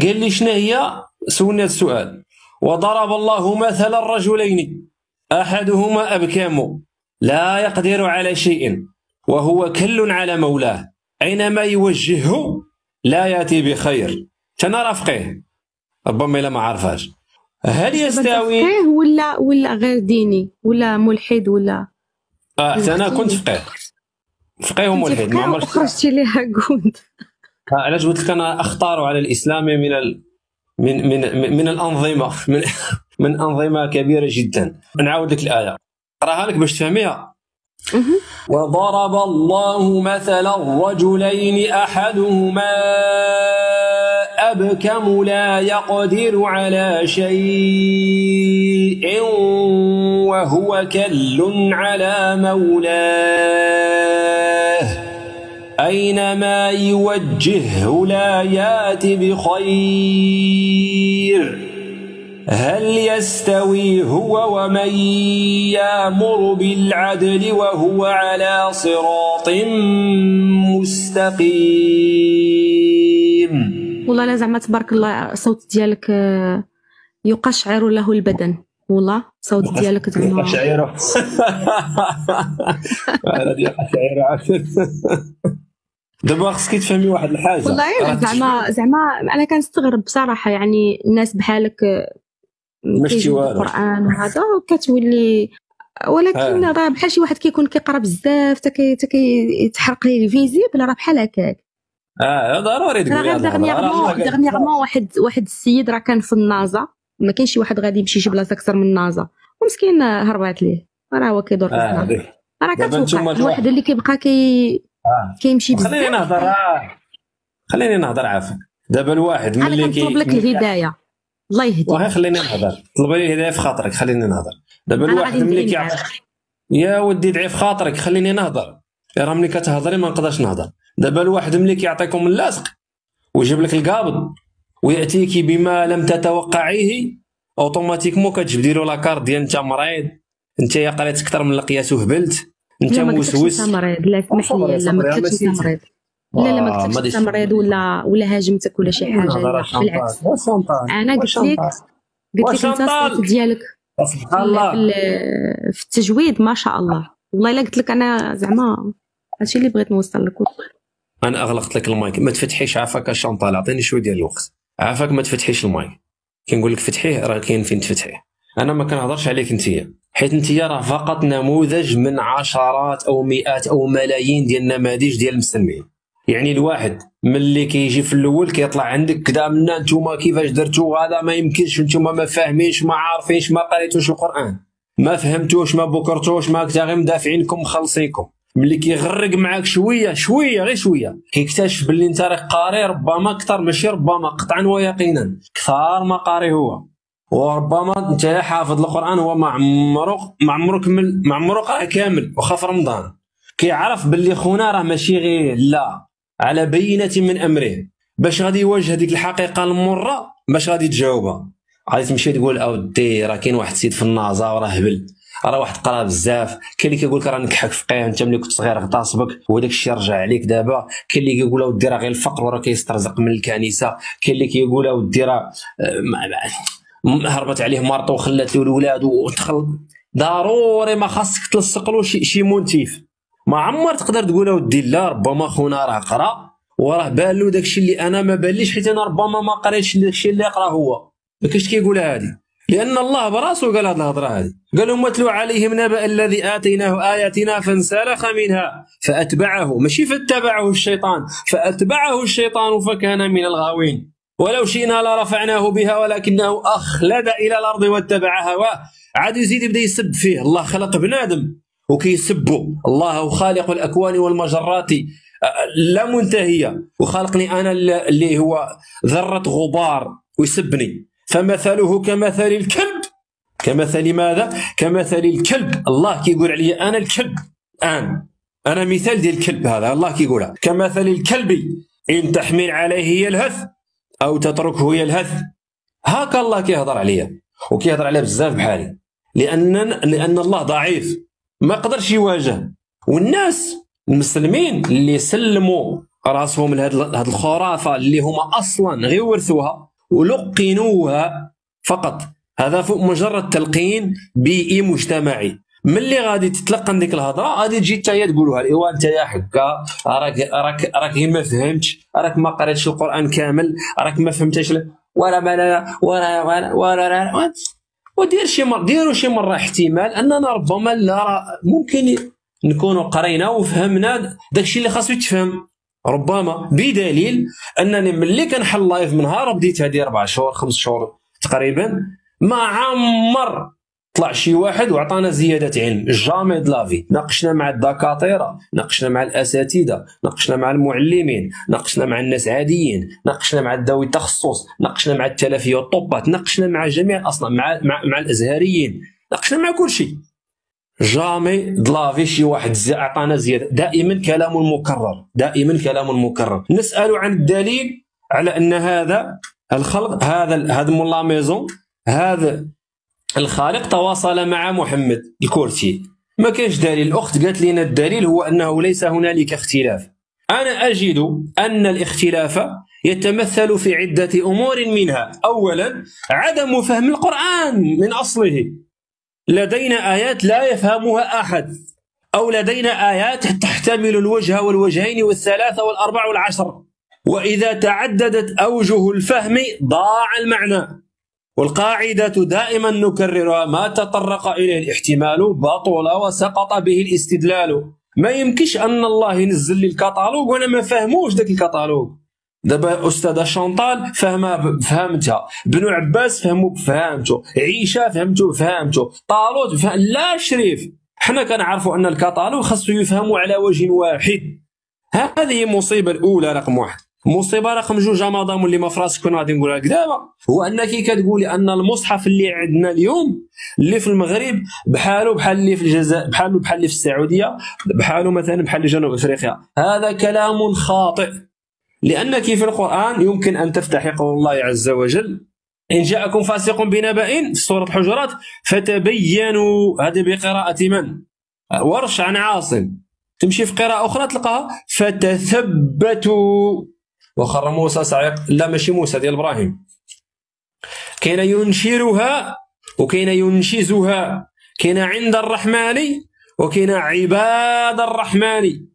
قال لي شنو هي؟ سولني هذا السؤال. وضرب الله مثلا الرجلين. أحدهما أبكم. لا يقدر على شيء. وهو كل على مولاه. أينما يوجهه لا يأتي بخير. تنا فقيه ربما إلا ما عرفهاش. هل يستوي؟ فقيه ولا ولا غير ديني ولا ملحد ولا آه حتى أنا كنت فقيه. فقيه وملحد ما عمرش خرجتي ليها كنت علاش قلت لك أنا أختار على الإسلام من ال... من من من الأنظمة من من أنظمة كبيرة جدا. نعاود لك الآية. أقرأها لك باش تفهميها. وضرب الله مثلا رجلين أحدهما ابكم لا يقدر على شيء وهو كل على مولاه. أينما يوجهه لا يأت بخير. هل يستوي هو ومن يأمر بالعدل وهو على صراط مستقيم؟ والله لا زعما تبارك الله الصوت ديالك آه، يقشعر له البدن. والله الصوت ديالك زعما. يقشعر دابا خصك تفهمي واحد الحاجة. والله زعما زعما أنا كنستغرب بصراحة يعني الناس بحالك آه، مشتي والو. القران وهذا كتولي ولكن آه. راه بحال شي واحد كيكون كيقرأ بزاف حتى كيتحرق ليه ال fusible راه بحال هكاك. آه ضروري ديغنيغمون ديغنيغمون واحد واحد السيد راه كان في النازا ما كاينش شي واحد غادي يمشي شي بلاصه أكثر من النازا. ومسكين هربات ليه. راه هو كيدور في آه راه كتوقع. الواحد اللي كيبقى كي آه. كيمشي بزاف. خليني نهضر آه. خليني نهضر عافاك. دابا الواحد ملي كي لك الهداية. الله يهديك. واه خليني نهضر. طلب لي الهداية في خاطرك خليني نهضر. دابا الواحد ملي كيعطيك يا ودي دعي في خاطرك خليني نهضر. راه ملي كتهضري ما نقدرش نهضر. دابا الواحد ملي كيعطيكم اللاصق ويجيب لك القابض ويأتيك بما لم تتوقعيه اوتوماتيكمون كتجبدي له لاكارت ديال انت مريض. انت يا قريت أكثر من القياس وهبلت. انت موسوس. لا مريض. لا سمح لي لا ما كتبتش مريض. لا لا ما كتبتش مريض ولا ولا هاجمتك ولا شي حاجة. بالعكس أنا قلت لك قلت لك أنت الصوت ديالك سبحان الله. في التجويد ما شاء الله. والله إلا قلت لك أنا زعما هادشي اللي بغيت نوصل لك. أنا أغلقت لك المايك. ما تفتحيش عافاك الشونطال أعطيني شوية ديال الوقت. عافاك ما تفتحيش المايك. كنقول لك فتحيه راه كاين فين تفتحيه. أنا ما كنهضرش عليك أنت. حيت أنت راه فقط نموذج من عشرات أو مئات أو ملايين ديال النماذج ديال المسلمين يعني الواحد ملي كيجي في الأول كيطلع عندك كذا منا نتوما كيفاش درتوا هذا ما يمكنش نتوما ما فاهمينش ما عارفينش ما قريتوش القرآن. ما فهمتوش ما بكرتوش ما كتا غير مدافعينكم مخلصينكم. ملي كيغرق معاك شوية شوية غير شوية. كيكتشف باللي انت راك قاري ربما أكثر ماشي ربما قطعا ويقينا. كثار ما قاري هو. وربما أنت حافظ القرآن هو ما عمرو ما عمرو كمل ما عمرو قرا كامل واخا في رمضان. كيعرف باللي خونا راه ماشي غير لا. على بينة من امره باش غادي يواجه هذيك الحقيقة المرة باش غادي تجاوبها. غادي تمشي تقول أودي راه كاين واحد السيد في النازا وراه هبل. راه واحد قرا بزاف. كاين اللي كيقول لك راه نكحك فقيه انت ملي كنت صغير غتاصبك وداك الشيء رجع عليك دابا. كاين اللي كيقول اودي راه غير الفقر وراه كيسترزق من الكنيسة. كاين اللي كيقول اودي راه آه، هربت عليه مرته وخلات له الولاد ودخل. ضروري ما خاصك تلصق له شي, شي motif. ما عمر تقدر تقول اودي لا ربما خونا راه قرا وراه بان له داكشي اللي أنا ما بانليش حيت أنا ربما ما قريتش داكشي اللي قرا هو. ما كاينش كيقولها هذه لأن الله براسو قال هذه الهضره هذه. قال لهم اتلو عليهم نبأ الذي آتيناه آياتنا فانسلخ منها فأتبعه. ماشي فاتبعه الشيطان. فأتبعه الشيطان فكان من الغاوين. ولو شئنا لرفعناه بها ولكنه أخلد إلى الأرض واتبع هواه. عاد يزيد يبدأ يسب فيه. الله خلق بنادم وكيسبوا الله هو خالق الأكوان والمجرات. لا منتهية. وخلقني أنا اللي هو ذرة غبار. ويسبني. فمثله كمثل الكلب. كمثل ماذا؟ كمثل الكلب. الله كيقول عليا أنا الكلب. آن. أنا مثال ديال الكلب هذا. الله كيقولها كمثل الكلب. إن تحمل عليه يلهث أو تتركه يلهث. هكا الله كيهضر عليا. وكيهضر عليها بزاف بحالي. لأن لأن الله ضعيف. ما قدرش يواجه. والناس المسلمين اللي سلموا راسهم لهذه الخرافة اللي هما أصلا غير ورثوها ولقنوها فقط. هذا فوق مجرد تلقين بيئي مجتمعي. ملي غادي تتلقن ديك الهضرة؟ غادي تجي حتى هي تقولها إيوا أنت يا حكا راك راك راك ما فهمتش راك ما قريتش القرآن كامل راك ما فهمتش ولا ولا ولا ولا ولا ودير شي مره ديروا شي مرة احتمال أننا ربما لا ممكن نكونوا قرينا وفهمنا داكشي اللي خاصو يتفهم. ربما بدليل أنني ملي كنحل لايف من نهار بديت هذه أربع شهور خمس شهور تقريبا. ما عمر طلع شي واحد وعطانا زيادة علم جامي لافي ناقشنا مع الدكاترة ناقشنا مع الأساتذة ناقشنا مع المعلمين ناقشنا مع الناس عاديين ناقشنا مع ذوي التخصص ناقشنا مع التلافي والطبات ناقشنا مع جميع أصلا مع مع, مع الأزهريين ناقشنا مع كل شيء. جامي دلافي شي واحد عطانا زيادة. دائما كلام مكرر دائما كلام مكرر نسأل عن الدليل على أن هذا الخلق هذا هذا مولا ميزون. هذا الخالق تواصل مع محمد الكورتي. ما كانش دليل. الاخت قالت لنا الدليل هو أنه ليس هنالك اختلاف. أنا أجد أن الاختلاف يتمثل في عدة أمور منها. اولا عدم فهم القرآن من أصله. لدينا آيات لا يفهمها أحد أو لدينا آيات تحتمل الوجه والوجهين والثلاثة والأربع والعشر. وإذا تعددت أوجه الفهم ضاع المعنى. والقاعدة دائما نكررها ما تطرق إليه الاحتمال بطل وسقط به الاستدلال. ما يمكنش أن الله ينزل لي الكتالوج وأنا ما فهموش ذاك الكتالوج دابا أستاذة شونطال فهمها فهمتها. بنو عباس فهموا بفهمته عيشة فهمته بفهمته طالوت فهم... لا شريف. حنا كنعرفوا أن الكتالوج خاصو يفهموا على وجه واحد. هذه المصيبه الأولى رقم واحد. المصيبه رقم جوج مدام اللي ما فراسك كنا غادي نقولها دابا هو انك كتقولي أن المصحف اللي عندنا اليوم اللي في المغرب بحاله بحال اللي في الجزائر بحاله بحال اللي في السعودية بحاله مثلا بحال جنوب أفريقيا. هذا كلام خاطئ. لأنك في القرآن يمكن أن تفتح قول الله عز وجل. إن جاءكم فاسق بنبأ في سورة الحجرات فتبينوا. هذه بقراءة من؟ ورش عن عاصم. تمشي في قراءة أخرى تلقاها فتثبتوا. وخر موسى صعيق. لا ماشي موسى ديال إبراهيم. كاين ينشرها وكاين ينشزها. كاين عند الرحمن وكاين عباد الرحمن.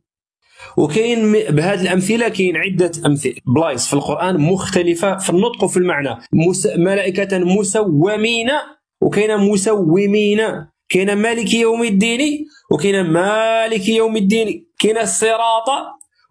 وكاين بهذه الأمثلة كاين عدة أمثلة. بلايص في القرآن مختلفة في النطق وفي المعنى. مس... ملائكة مسومين وكاين مسومين. كاين مالك يوم الدين وكاين مالك يوم الدين. كاين الصراط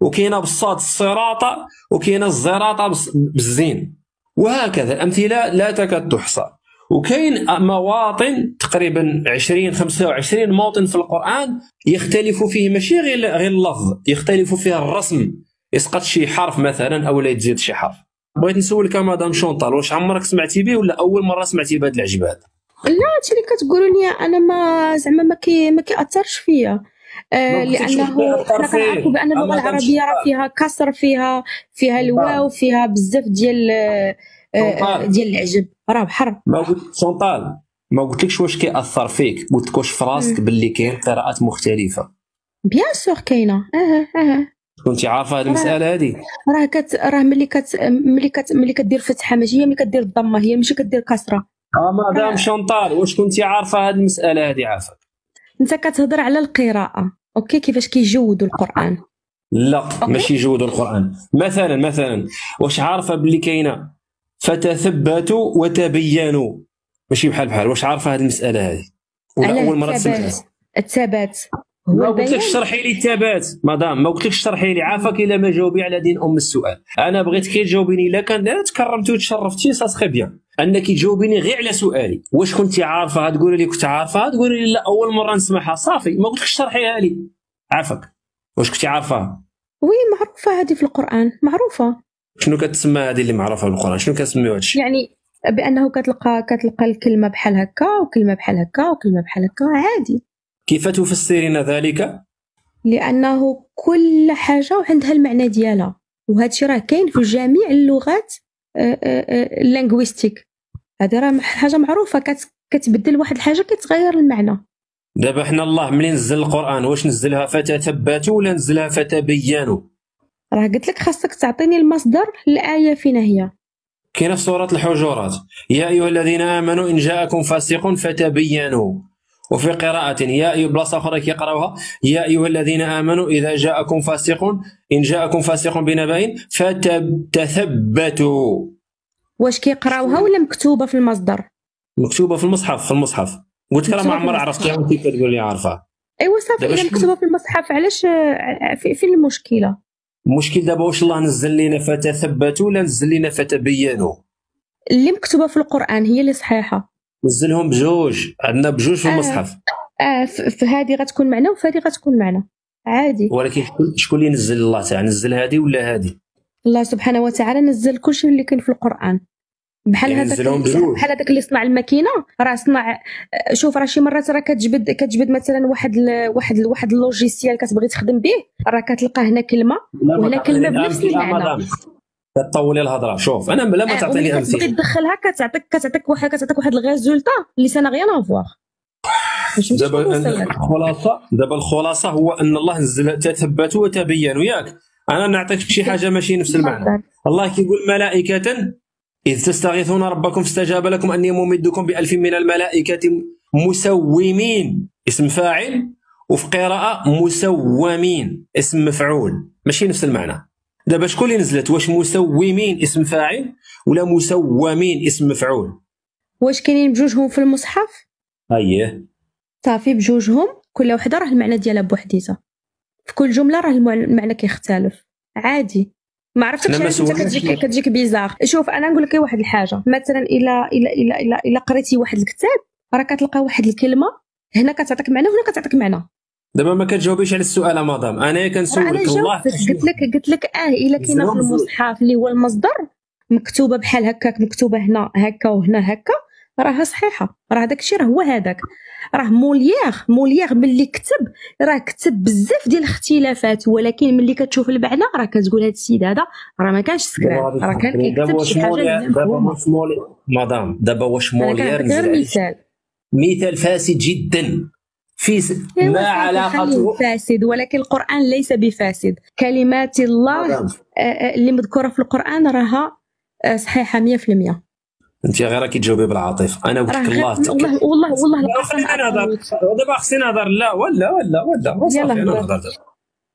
وكاينه بالصاد الصراطه وكاينه الزراطه بالزين. وهكذا. الامثله لا تكاد تحصى. وكاين مواطن تقريبا 20 25 موطن في القرآن يختلف فيه ماشي غير غير اللفظ يختلف فيه الرسم. يسقط شي حرف مثلا أو لا يتزيد شي حرف. بغيت نسولك مدام شونطال واش عمرك سمعتي به ولا أول مرة سمعتي بهذا العجب هذا لا هادشي اللي كتقولوا لي أنا ما زعما ما كي ما كيأثرش فيا. آه لأنه حنا كنعرفوا بأن اللغة العربية راه فيها كسر فيها فيها الواو فيها بزاف ديال آه ديال العجب. راه بحر. ما قلت شونطال ما قلتلكش واش كيأثر فيك. قلت لك واش في راسك باللي كاين قراءات مختلفة. bien sûr كاينة. آه آه كنتي عارفة هذه المسألة هذه راه كت راه ملي كت ملي كت ملي كدير فتحة ماشي هي ملي كدير الضمة هي ماشي كدير كسرة. آه مدام شونطال واش كنتي عارفة هذه المسألة هذه عافاك؟ أنت كتهضر على القراءة. OK كيفاش كيجودوا القرآن؟ لا. ماشي يجودوا القرآن. مثلا مثلا واش عارفة باللي كاينة؟ فتثبتوا وتبينوا. ماشي بحال بحال. واش عارفة هذه المسألة هذه؟ ولا أول مرة تسمعها. الثبات. ما قلت لك اشرحي لي الثبات. مدام ما قلت لك اشرحي لي. عافاك إلا ما جاوبي على دين أم السؤال. أنا بغيت كي تجاوبيني الا كان تكرمتي وتشرفتي ça serait bien أنك تجاوبيني غير على سؤالي. واش كنتي عارفة؟ تقولي لي كنت عارفة تقولي لي لا أول مرة نسمعها. صافي. ما قلت لك اشرحيها لي. عافاك. واش كنتي عارفة؟ oui معروفة هذه في القرآن. معروفة. شنو كتسمى هذه اللي معروفة في القران شنو كنسميو هادشي؟ يعني بأنه كتلقى كتلقى الكلمة بحال هكا وكلمة بحال هكا وكلمة بحال هكا عادي. كيف تفسرين ذلك؟ لأنه كل حاجة عندها المعنى ديالها. وهذا الشيء راه كاين في جميع اللغات ال linguistique هذا راه حاجة معروفة. كتبدل واحد الحاجة كتغير المعنى. دابا حنا الله ملي نزل القرآن؟ واش نزلها فتثبتوا ولا نزلها فتبينوا راه قلت لك خاصك تعطيني المصدر الايه فين هي. كاينة في سورة الحجرات. يا أيها الذين آمنوا إن جاءكم فاسق فتبينوا. وفي قراءة يا أيها بلاصة أخرى كيقراوها يا أيها الذين آمنوا إذا جاءكم فاسق إن جاءكم فاسق بنبأ فتثبتوا واش كيقراوها ولا مكتوبة في المصدر؟ مكتوبة في المصحف في المصحف. قلت لك راه ما عمر عرفتها وانت كتقول لي عارفها أيوا صافي اذا مكتوبة في المصحف علاش؟ فين المشكلة. المشكل دابا واش الله نزل لنا فتثبتوا ولا نزل لنا فتبينوا اللي مكتوبة في القرآن هي اللي صحيحة. نزلهم بجوج عندنا بجوج في المصحف. آه, آه في هذه غتكون معنى وفي هذه غتكون معنى عادي. ولكن شكون اللي نزل الله تعالى؟ نزل هذه ولا هذه؟ الله سبحانه وتعالى نزل كل شيء اللي كاين في القرآن. بحال يعني هذاك. بحال هذاك اللي صنع الماكينة. راه صنع شوف راه شي مرات راه كتجبد كتجبد مثلا واحد ال... واحد ال... واحد ال logiciel كتبغي تخدم به راه كتلقى هنا كلمة وهنا كلمة بنفس المعنى. تطولي الهضرة. شوف أنا لا ما آه، تعطيني وملي كتبغي امثله تدخلها كتعطيك كتعطيك واحد كتعطيك واحد ال résultat اللي ça n'a rien à voir دابا الخلاصة دابا الخلاصة هو أن الله نزل تثبتوا وتبينوا ياك أنا نعطيك شي حاجة ماشي نفس المعنى. الله كيقول ملائكة إذ تستغيثون ربكم فاستجاب لكم أني ممدكم بألف من الملائكة مسومين. اسم فاعل وفي قراءة مسومين. اسم مفعول. ماشي نفس المعنى. دابا شكون اللي نزلت؟ واش مسومين اسم فاعل ولا مسومين اسم مفعول؟ واش كاينين بجوجهم في المصحف؟ اييه صافي بجوجهم. كل وحدة راه المعنى ديالها بوحديتها. في كل جملة راه المعنى كيختلف. عادي. ما عرفتش علاش أنت كتجيك. كتجيك بيزار. شوف أنا نقول لك واحد الحاجة. مثلا الا الا الا الا, إلا قريتي واحد الكتاب راه كتلقى واحد الكلمة هنا كتعطيك معنى وهنا كتعطيك معنى. دابا ما كتجاوبيش على السؤال يا مدام. أنا كنسولك الله قلت لك قلت لك آه إلا كاينة في. المصحف اللي هو المصدر مكتوبة بحال هكاك مكتوبة هنا هكا وهنا هكا راها صحيحة. راه داك الشيء راه هو هذاك. راه موليير موليير ملي كتب راه كتب بزاف ديال الاختلافات ولكن ملي كتشوف المعنى راه كتقول هذا السيد هذا راه ما كانش سكران راه كان كيكتب شي حاجة دابا واش مدام دابا واش كنعطيك غير مثال. مثال فاسد جدا. في س... إيوا ما علاقته فاسد ولكن القرآن ليس بفاسد. كلمات الله مدام، آه، آه، اللي مذكورة في القرآن راها آه، صحيحة 100% انت غير راكي تجاوبي بالعاطفة. أنا قلت راه لك غير- الله والله والله والله خلينا نهضر. دابا خصني نهضر. لا ولا ولا ولا. يلا. صافي أنا هضر. نهضر. دابا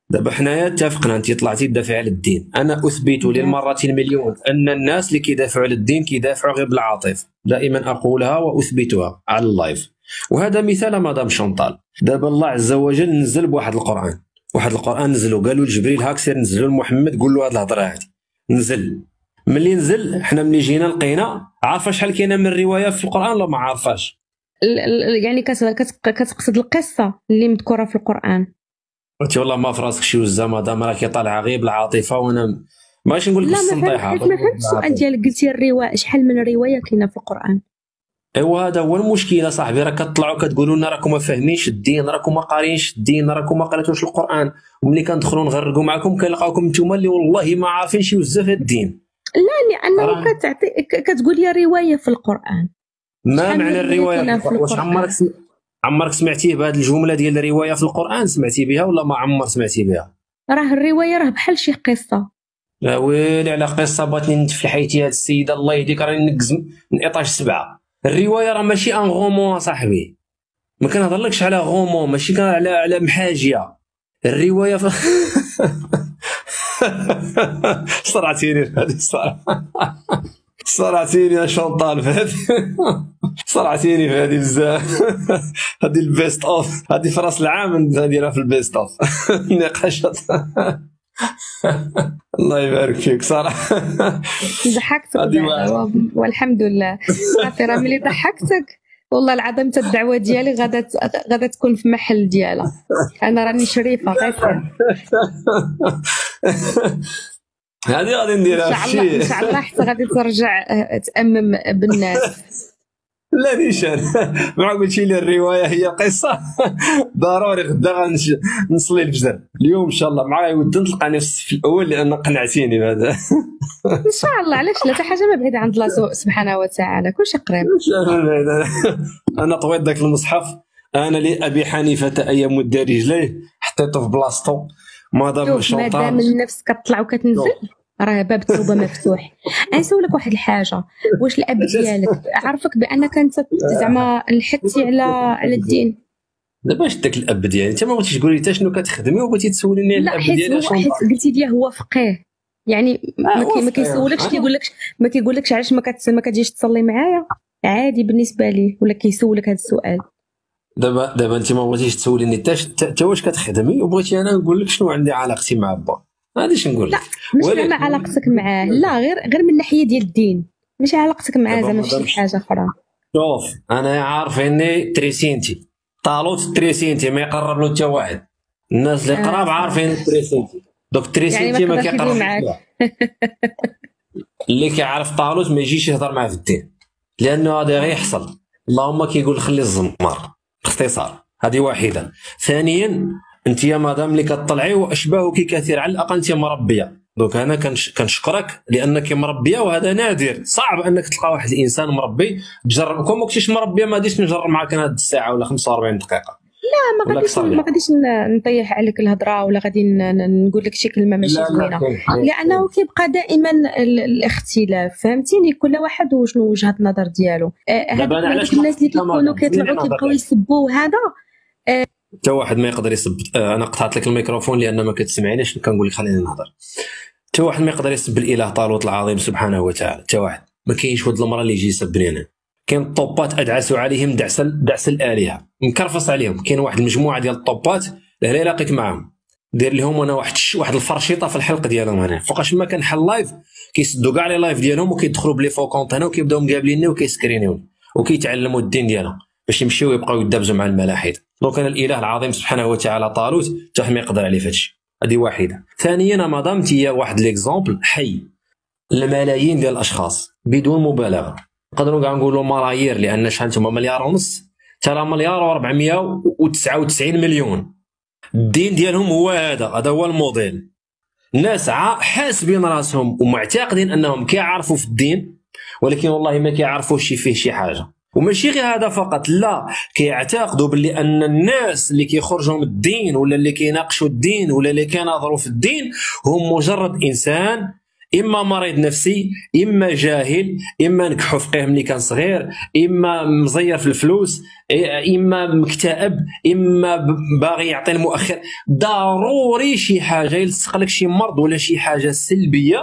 دابا حنايا اتفقنا انت طلعتي تدافعي على الدين أنا أثبت للمرة المليون أن الناس اللي كيدافعوا على الدين كيدافعوا غير بالعاطفة. دائما أقولها وأثبتها على اللايف. وهذا مثال مدام شونطال دابا الله عز وجل نزل بواحد القرآن. واحد القرآن نزلوا قالوا لجبريل هاك سير نزلوا لمحمد قول له هذه الهضرة هذه نزل. ملي نزل حنا ملي جينا لقينا عارفه شحال كاينة من رواية في القرآن؟ ولا ما عارفاش يعني كت- كت- كتقصد القصة اللي مذكورة في القرآن. قلت والله ما في راسك شي وزة مدام راكي طالعه غير بالعاطفه وأنا ماشي نقول لك لا ما بالسنطيحه فهمت ما فهمت السؤال ديالك. قلتي الرواية شحال من رواية كاينة في القرآن؟ ايوا هذا هو المشكلة صاحبي. راه كطلعوا كتقولوا لنا راكم ما فاهمينش الدين راكم ما قارينش الدين راكم ما قريتوش القرآن. وملي كندخلوا نغرقوا معكم كنلقاوكم نتوما اللي والله ما عارفين شي وزة في الدين لأنه كتعطي كتقول لي رواية في القرآن. ما معنى الرواية؟ واش؟ عمرك سم... عمرك سمعتيه بهذه الجملة ديال الرواية في القرآن؟ سمعتي بها ولا ما عمر سمعتي بها؟ راه الرواية راه بحال شي قصة. لا ويلي على قصة بغاتني نتفل حياتي هاد السيدة الله يهديك راني نقز من ايطاج سبعة. الرواية راه ماشي أن غومون صاحبي. ما كنهضرلكش على roman ماشي على على محاجية. الرواية ف... صرعتيني في هذه الصراحة. صرعتيني في هذه. صرعتيني في هذه بزاف. هذه ال best of. هذه في راس العام نديرها في ال best of. نقاشات. الله يبارك فيك صراحة. واحدة. والحمد لله. صافي راه ملي ضحكتك. والله العظيم حتى الدعوه ديالي غادا غادا تكون في محل ديالها. أنا راني شريفة غير. هذه غادي نديرها إن شاء الله إن شاء الله حتى غادي ترجع آه، تأمم بالناس. لا نيشان مع قلتي لي الرواية هي قصة. ضروري غدا نصلي الفجر. اليوم إن شاء الله معايا ود تلقاني في الصف الأول لأن قنعتيني بهذا إن شاء الله. علاش لا؟ حتى حاجة ما بعيدة عند الله سبحانه وتعالى. كلشي قريب. أنا طويت ذاك المصحف. أنا لابي حنيفة أيام مد رجليه حطيته في بلاصتو. مادام شوف ما دام النفس كتطلع وكتنزل راه باب التوبة مفتوح. نسولك واحد الحاجة. واش الأب ديالك عرفك بأنك أنت زعما لحقتي على على الدين؟ دابا اش داك الأب ديالي؟ أنت ما بغيتيش تقولي حتى شنو كتخدمي وبغيتي تسوليني على لا الأب ديالي اشنو حيت قلتي لي هو فقيه. يعني ما, كي ما. كيسولكش كيقول لك ما كيقولكش علاش ما كت ما كتجيش تصلي معايا؟ عادي بالنسبة لي ولا كيسولك هذا السؤال. دابا دابا انت ما بغيتيش تسوليني حتى حتى واش كتخدمي؟ وبغيتي أنا نقول لك شنو عندي علاقتي مع با هادي اش نقول لا لك. مش ولكن- زعما علاقتك معاه. لا غير غير من الناحيه ديال الدين. ماشي علاقتك معاه زعما ما شي حاجة أخرى. شوف أنا عارف إني تريسينتي. طالوت تريسينتي ما يقرب له حتى واحد. الناس اللي آه. قراب عارفين تريسينتي. دوك تريسينتي يعني ما ما يقدرش كيقرب يجي معاك. له. اللي كيعرف طالوت ما يجيش يهضر معاه في الدين. لأنه هذا غيحصل. اللهم كيقول خلي الزمار. باختصار هذه واحدة. ثانيا أنت يا مدام اللي كطلعي وأشباهك كثير على الأقل أنت مربية. donc أنا كنش- كنشكرك لأنك مربية وهذا نادر. صعب أنك تلقى واحد الإنسان مربي. تجرب كون ما كنتيش مربية ما غاديش نجرب معاك أنا هاد الساعة ولا 45 دقيقة. لا ما غاديش ما. غاديش نطيح عليك الهضرة ولا غادي نقول لك شي كلمة ماشي زوينة. لأنه كيبقى دائما ال- الاختلاف. فهمتيني؟ كل واحد وشنو وجهة النظر ديالو. هذوك دابا أنا علاش الناس اللي كيكونوا كيطلعوا كيبقاو يسبوا هذا؟ حتى واحد ما يقدر يسب آه، أنا قطعت لك الميكروفون لأن ما كتسمعينيش كنقول لك؟ خليني نهضر. حتى واحد ما يقدر يسب الإله طالوت العظيم سبحانه وتعالى. حتى واحد. ما كاينش ولد المرأة اللي يجي يسبني أنا. كاين الطوبات ادعسوا عليهم دعس دعس الآلهة. مكرفص عليهم. كاين واحد المجموعة ديال الطوبات اللي لاقيت معاهم. دير لهم أنا واحد واحد الفرشيطة في الحلق ديالهم هنا. فوقاش ما كنحل live كيسدوا كاع les lives ديالهم وكيدخلوا ب les faux comptes هنا وكيبداو مقابليني وكيسكرينيوني وكيتعلموا الدين ديالهم باش يمشيو يبقاو يدابزوا مع الملاحدة. donc أنا الإله العظيم سبحانه وتعالى طالوت حتى ما يقدر عليه في هادشي. هذه واحدة. ثانيا مدام هي واحد l'exemple حي. الملايين ديال الأشخاص بدون مبالغة. نقدروا كاع نقولوا ملايير لأن شحال أنتم مليار ونص؟ ترى مليار و499 مليون. الدين ديالهم هو هذا هذا هو الموديل. عا- حاسبين راسهم ومعتقدين أنهم كيعرفوا في الدين ولكن والله ما كيعرفوا شي فيه شي حاجة. وماشي غير هذا فقط لا كيعتقدوا باللي أن الناس اللي كيخرجوا من الدين ولا اللي كيناقشوا الدين ولا اللي كيناظروا في الدين هم مجرد إنسان إما مريض نفسي إما جاهل إما نكحوا فقيه ملي كان صغير إما مزير في الفلوس إما مكتئب إما باغي يعطي المؤخر. ضروري شي حاجة يلصق لك شي مرض ولا شي حاجة سلبية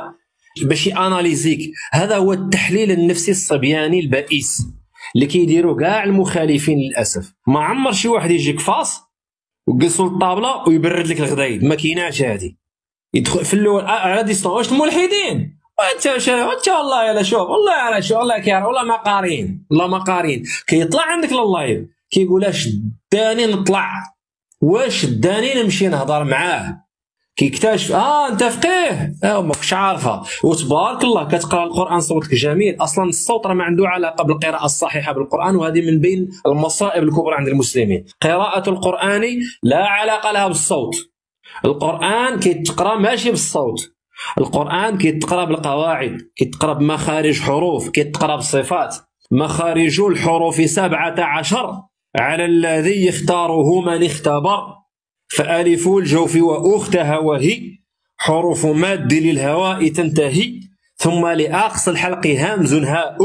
باش يأناليزيك. هذا هو التحليل النفسي الصبياني البائس اللي كيديروا كاع المخالفين للأسف. ما عمر شي واحد يجيك فاس وجلسوا الطابله ويبرد لك الغدايد. ما كايناش هادي. يدخل في الأول يصنعوا واش الملحدين. وانت وانت والله يلا شوف والله على شوف والله كيعرف والله ما قارين. والله ما قارين. كيطلع عندك لللايف كيقول أش داني نطلع؟ وأش داني نمشي نهضر معاه؟ كيكتشف آه أنت فقيه. آه ما كنتش عارفها وتبارك الله كتقرأ القرآن صوتك جميل. أصلا الصوت راه ما عنده علاقة بالقراءة الصحيحة بالقرآن وهذه من بين المصائب الكبرى عند المسلمين. قراءة القرآن لا علاقة لها بالصوت. القرآن كيتقرأ ماشي بالصوت. القرآن كيتقرأ بالقواعد كيتقرأ بمخارج حروف كيتقرأ بالصفات مخارج الحروف سبعة عشر. على الذي يختاره من اختبر. فألف الجوف وأختها وهي. حروف ماد للهواء تنتهي. ثم لأقصى الحلق همز هاء.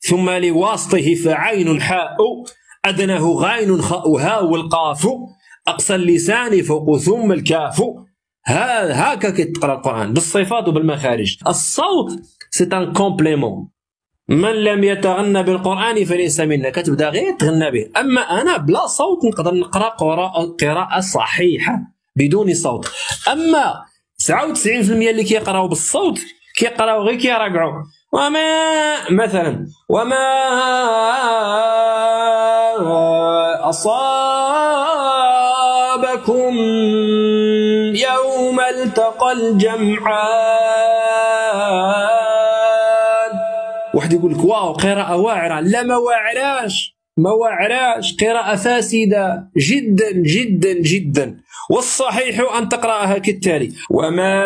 ثم لواسطه فعين حاء. أدناه غين خاء هاء والقاف. أقصى اللسان فوق ثم الكاف. هكا كتقرا القرآن. بالصفات وبالمخارج. الصوت c'est un complément من لم يتغنى بالقرآن فليس منا. كتبدا غير تغنى به. أما أنا بلا صوت نقدر نقرأ قراءة, قراءة صحيحة بدون صوت. أما 99% اللي كيقراو بالصوت كيقراو غير كيراجعوا وما مثلا وما أصابكم يوم يوم التقى الجمعان. واحد يقول لك واو قراءة واعرة. لا ما واعراش ما واعراش. قراءة فاسدة جدا جدا جدا. والصحيح أن تقرأها كالتالي وما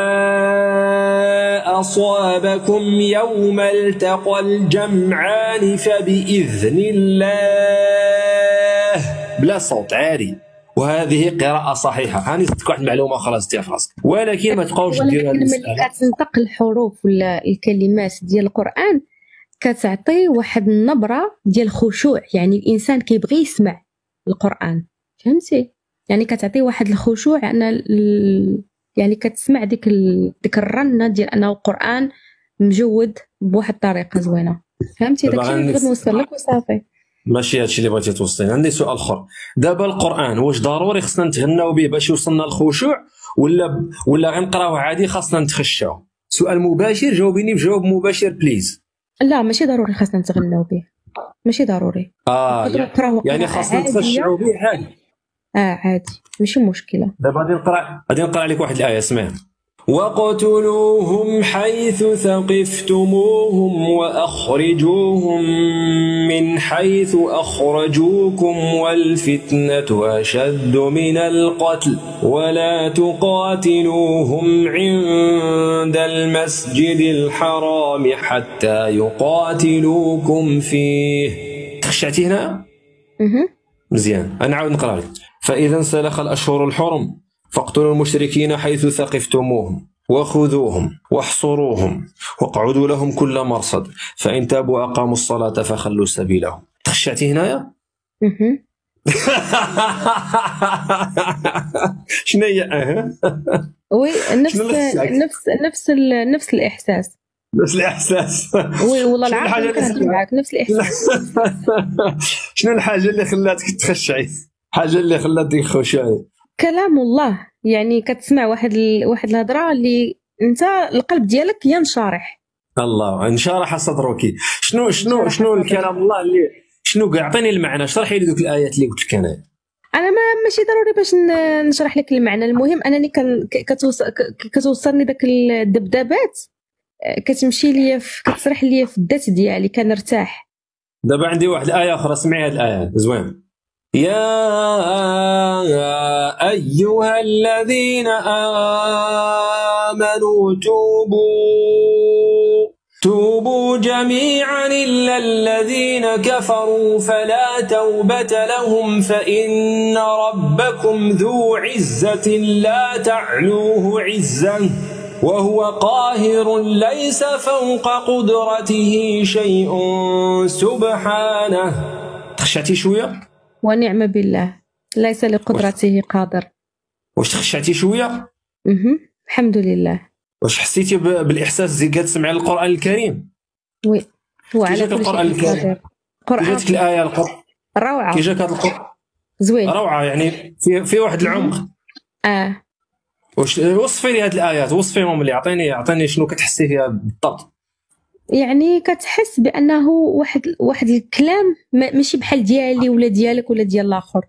أصابكم يوم التقى الجمعان فبإذن الله. بلا صوت عالي وهذه قراءة صحيحة. هاني زدتك واحد المعلومة خلاص ديها في راسك ولكن ما تبقاوش ديروا ولكن ملي كتنطق الحروف ولا الكلمات ديال القرآن كتعطي واحد النبرة ديال الخشوع. يعني الإنسان كيبغي يسمع القرآن. فهمتي؟ يعني كتعطي واحد الخشوع أن ال... يعني كتسمع ديك ال... ديك الرنة ديال أنه القرآن مجود بواحد الطريقة زوينة. فهمتي؟ داكشي اللي نوصل لك وصافي. ماشي هادشي اللي بغيتي توصلين عندي سؤال آخر. دابا القرآن واش ضروري خصنا نتهناو به باش يوصلنا الخشوع ولا ولا غنقراوه عادي خاصنا نتخشاو؟ سؤال مباشر جاوبيني بجواب مباشر بليز لا ماشي ضروري خاصنا نتغناو به. ماشي ضروري. آه يعني قراءة خاصنا. نتخشعوا به عادي. آه عادي. ماشي مشكلة. دابا غادي نقرا غادي نقرأ عليك واحد الآية اسمعها وقتلوهم حيث ثقفتموهم واخرجوهم من حيث اخرجوكم والفتنه اشد من القتل ولا تقاتلوهم عند المسجد الحرام حتى يقاتلوكم فيه. تخشعتي هنا. مزيان أنا عاود نقرأ لك. فإذا انسلخ الأشهر الحرم. فاقتلوا المشركين حيث ثقفتموهم وخذوهم واحصروهم واقعدوا لهم كل مرصد فإن تابوا وأقاموا الصلاة فخلوا سبيلهم. تخشعتي هنايا. شنو هي آه وي نفس؟ نفس نفس نفس الإحساس. نفس الإحساس. وي والله العظيم معاك نفس الإحساس. شنو الحاجة اللي خلاتك تخشعي؟ الحاجة اللي خلاتك تخشعي؟ كلام الله. يعني كتسمع واحد ال... واحد الهضرة اللي انت القلب ديالك ينشرح. الله انشرح صدرك شنو شنو شنو. الكلام الله اللي شنو كاع عطيني المعنى؟ شرحي لي دوك الآيات اللي قلت لك أنا أنا ما ماشي ضروري باش نشرح لك المعنى. المهم أنني كتوصلني داك الدبدبات. آه، كتمشي ليا. كتسرح ليا في الذات ديالي كنرتاح. دابا عندي واحد الآية أخرى. سمعي هذه الآية. زوين. يا أيها الذين آمنوا توبوا توبوا جميعا إلا الذين كفروا فلا توبة لهم فإن ربكم ذو عزة لا تعلوه عزة وهو قاهر ليس فوق قدرته شيء سبحانه تخشعتي شوية؟ ونعم بالله. ليس لقدرته قادر. واش تخشعتي شوية؟ مهم. الحمد لله. واش حسيتي ب- بالإحساس زي قاعد تسمعي القرآن الكريم؟ وي هو على شيء الكريم؟ قرآن. جاتك الآية القرآن. روعة. كي جاك هذا القرآن. زوين. روعة يعني في في واحد العمق. آه. واش وصفي لي هذه الآيات. وصفيهم لي. أعطيني أعطيني شنو كتحسي فيها بالضبط. يعني كتحس بأنه واحد واحد الكلام ما- ماشي بحال ديالي ولا ديالك ولا ديال الآخر.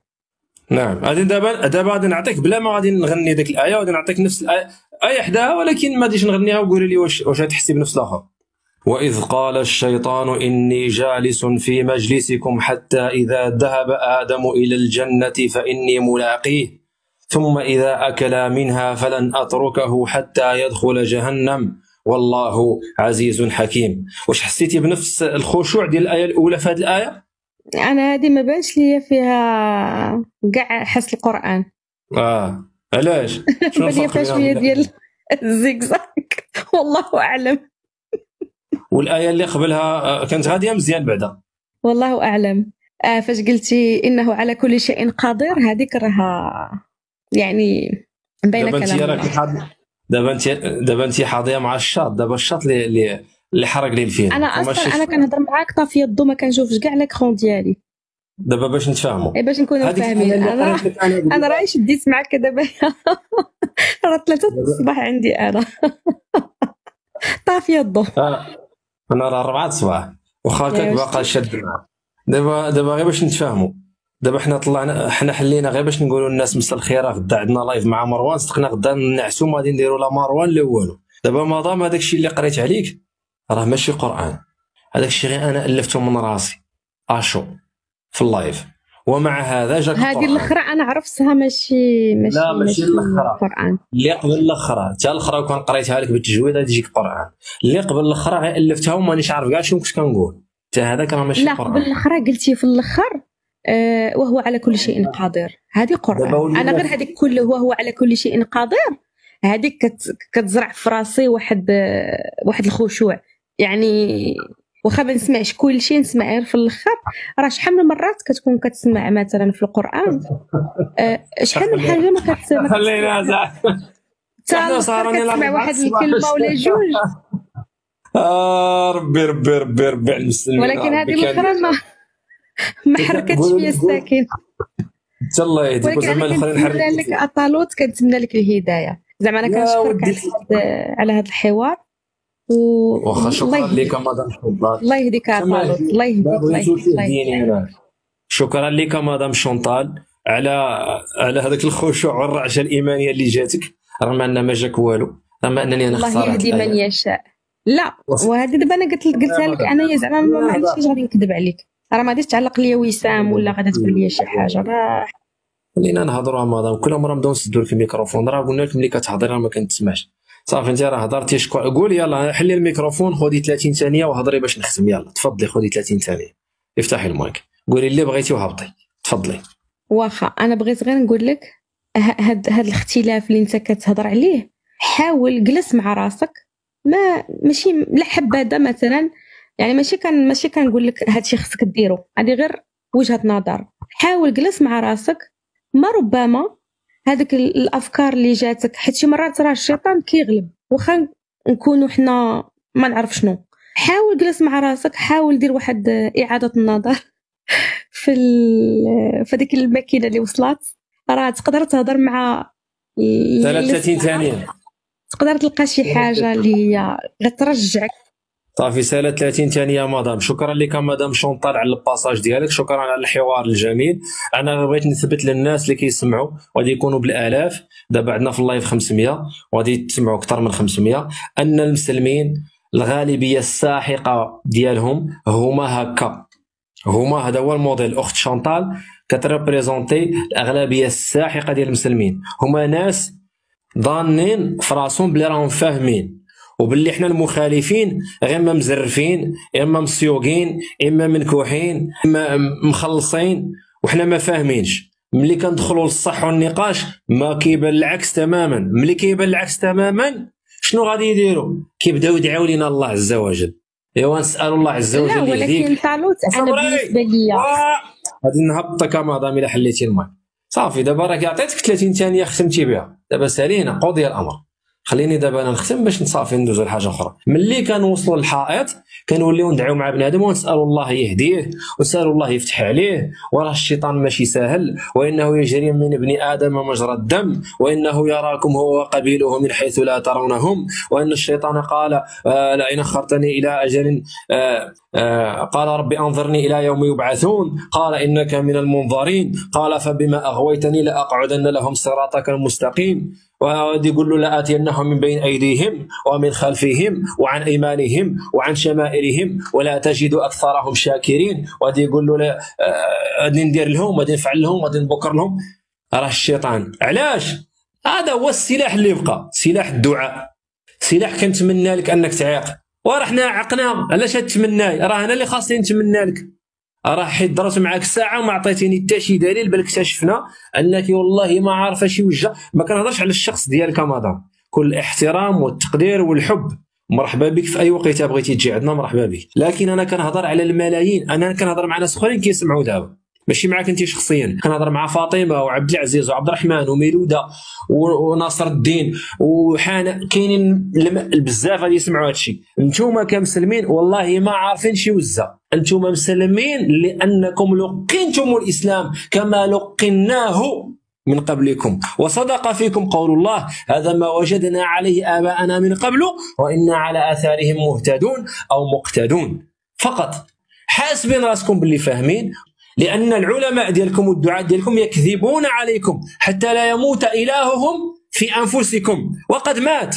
نعم. غادي دابا دابا غادي نعطيك بلا ما غادي نغني ديك الآية غادي نعطيك نفس الايه آية حداها ولكن ما غاديش نغنيها وقولي لي واش واش غتحسي بنفس الآخر. وإذ قال الشيطان إني جالس في مجلسكم حتى إذا ذهب آدم إلى الجنة فإني ملاقيه. ثم إذا اكلا منها فلن أتركه حتى يدخل جهنم. والله عزيز حكيم. واش حسيتي بنفس الخشوع ديال الآية الأولى في هذه الآية؟ أنا هذه ما بانش ليا فيها كاع حس القرآن. آه. علاش؟ شنو الفرق فيها؟ شوية ديال الزيكزاك. والله أعلم. والآية اللي قبلها آه، كانت غادية مزيان بعدا. والله أعلم. آه فاش قلتي إنه على كل شيء قادر هذيك راها يعني باينه دابا انت كلام راك الله. حاض دابا انت دابا انت حاضيه مع الشاط. دابا الشاط اللي اللي, اللي حرق لي الفيلم أنا أصلا أنا كنهضر معاك طافيه الضو ما كنشوفش كاع ليكرون ديالي. دابا باش نتفاهموا. إيه باش نكونوا فاهمين. أنا لك أنا أنا راهي شديت معاك دابا. راه ثلاثة الصباح عندي أنا. طافيه الضو. أنا راه 4 الصباح. واخا واش باقا شاد معاه دابا دابا غير باش نتفاهموا. دابا حنا طلعنا حنا حلينا غير باش نقولوا للناس مسا الخير غدا عندنا live مع مروان صدقنا غدا نعسو ما غادي نديروا لا مروان لا والو. دابا ما دام هذاك الشيء اللي قريت عليك؟ راه ماشي قرآن. هذاك الشيء غير أنا ألفته من راسي. أشو. في ال live ومع هذا جاك هذه الأخرى أنا عرفتها ماشي ماشي لا ماشي الأخرى. قرآن. اللي قبل الأخرى. حتى الأخرى كون قريتها لك بالتجويد غادي تجيك قرآن. اللي قبل الأخرى غير ألفتها ومانيش عارف كاع شنو كنت كنقول. حتى هذاك راه ماشي لا قرآن. قبل الأخرى قلتي في الأخر؟ وهو على كل شيء قادر. هذه ولينا- أنا غير هذيك كله وهو على كل شيء قادر. هذيك كت كتزرع في راسي واحد آه واحد الخشوع. يعني واخا ما نسمعش كل شيء نسمع غير في الأخر. راه شحال من مرات كتكون كتسمع مثلا في القرآن؟ آه شحال من حاجة ما كت ما خلينا كتسمع واحد الكلمة ولا جوج؟ آه ربي ربي ربي ربي على المسلمين ولكن هذه الأخرى ما ما حركتش فيا الساكن. الله يهديك أنا الاخرين كنتمنى لك أطالوت كنتمنى لك الهداية. زعما أنا كنشكرك. على هذا الحوار. و واخا الله شكرا يهديك. لك مدام شونطال الله يهديك أطالوت. الله يهديك شكرا لك مدام شونطال على على هذاك الخشوع والرعشة الإيمانية اللي جاتك رغم أن ما جاك والو. رغم أنني أنا الله يهدي من الآية. يشاء. لا وهذه دابا أنا قلت قلتها لك. انايا زعما ما. عنديش غادي نكذب عليك. راه ما غاديش تعلق ليا وسام ولا غادي تقول لي شي حاجة. راه خلينا نهضروا مدام كل مره نبداو نسدوا لك الميكروفون راه قلنا لك ملي كتهضري راه ما كنتسمعش. صافي انت راه هضرتي شكون؟ قولي يلا حلي الميكروفون خذي 30 ثانية وهضري باش نختم يلا تفضلي خذي 30 ثانية. افتحي المايك. قولي اللي بغيتي وهبطي. تفضلي. واخا أنا بغيت غير نقول لك هاد هاد الاختلاف اللي انت كتهضر عليه حاول جلس مع راسك. ما ماشي لا حبذا مثلا. يعني ماشي كان ماشي كنقول لك هادشي خصك ديرو. هذه غير وجهة نظر. حاول جلس مع راسك. ما ربما هذيك ال- الأفكار اللي جاتك حيت شي مرات راه الشيطان كيغلب. واخا نكونوا حنا ما نعرف شنو. حاول جلس مع راسك حاول دير واحد إعادة النظر. في ال- في هذيك الماكينة اللي وصلت راه تقدر تهضر مع ال- 33 ثانية. تقدر تلقى شي حاجة اللي هي غترجعك. صافي سالا 30 ثانية مدام. شكرا لك مدام شونطال على ال passage ديالك. شكرا على الحوار الجميل. أنا بغيت نثبت للناس اللي كيسمعوا وغادي يكونوا بالآلاف. دابا عندنا في ال live 500 وغادي تسمعوا أكثر من 500 أن المسلمين الغالبية الساحقة ديالهم هما هكا. هما هذا هو الموديل. أخت شانطال كت représenter الأغلبية الساحقة ديال المسلمين. هما ناس ظانين في راسهم بلي راهم فاهمين. وباللي حنا المخالفين غير اما مزرفين اما مسيوقين اما منكوحين اما مخلصين وحنا ما فاهمينش. ملي كندخلوا للصح والنقاش ما كيبان العكس تماما. ملي كيبان العكس تماما شنو غادي يديروا؟ كيبداو يدعوا لنا الله عز وجل. أيوا نسال الله عز لا وجل يهديك. ولكن طالوت أنا. بالنسبة ليا. واه، غادي نهبطك مدام إلا حليتي الماء صافي دابا راك عطيتك 30 ثانية ختمتي بها. دابا سالينا قضي الأمر. خليني دابا أنا نختم باش نصافي ندوزو لحاجة أخرى. ملي كنوصلوا للحائط كنوليو ندعيو مع بنادم ونسالوا الله يهديه ونسالوا الله يفتح عليه وراه الشيطان ماشي ساهل وإنه يجري من ابن آدم مجرى الدم وإنه يراكم هو وقبيله من حيث لا ترونهم وإن الشيطان قال آه لئن أخرتني إلى أجل آه آه قال رب أنظرني إلى يوم يبعثون قال إنك من المنظرين قال فبما أغويتني لأقعدن لهم صراطك المستقيم. وغادي يقول له لاتينهم من بين أيديهم ومن خلفهم وعن إيمانهم وعن شمائلهم ولا تجد أكثرهم شاكرين. وغادي يقول له لا، آه، غادي ندير لهم غادي نفعل لهم غادي نبكر لهم. راه الشيطان. علاش؟ هذا هو السلاح اللي بقى سلاح الدعاء. سلاح كنتمنى لك أنك تعيق. وراه حنا عقنا علاش تتمناي؟ راه أنا اللي خاصني نتمنى لك. راه حيت درت معاك ساعة وما عطيتيني حتى شي دليل بل اكتشفنا أنك والله ما عارفة شي وجه ما كنهضرش على الشخص ديالك مدام. كل الاحترام والتقدير والحب. مرحبا بك في أي وقت بغيتي تجي عندنا مرحبا بك. لكن أنا كنهضر على الملايين أنا كنهضر مع ناس أخرين كيسمعوا دابا. ماشي معاك انت شخصيا. كنهضر مع فاطمة وعبد العزيز وعبد الرحمن وميلودة وناصر الدين وحان كاينين بزاف غادي يسمعوا هادشي. انتوما كمسلمين والله ما عارفين شي وزة. انتوما مسلمين لأنكم لقنتم الإسلام كما لقناه من قبلكم. وصدق فيكم قول الله هذا ما وجدنا عليه آباءنا من قبل وإنا على آثارهم مهتدون أو مقتدون. فقط. حاسبين رأسكم باللي فاهمين لأن العلماء ديالكم والدعاة ديالكم يكذبون عليكم حتى لا يموت إلههم في أنفسكم. وقد مات.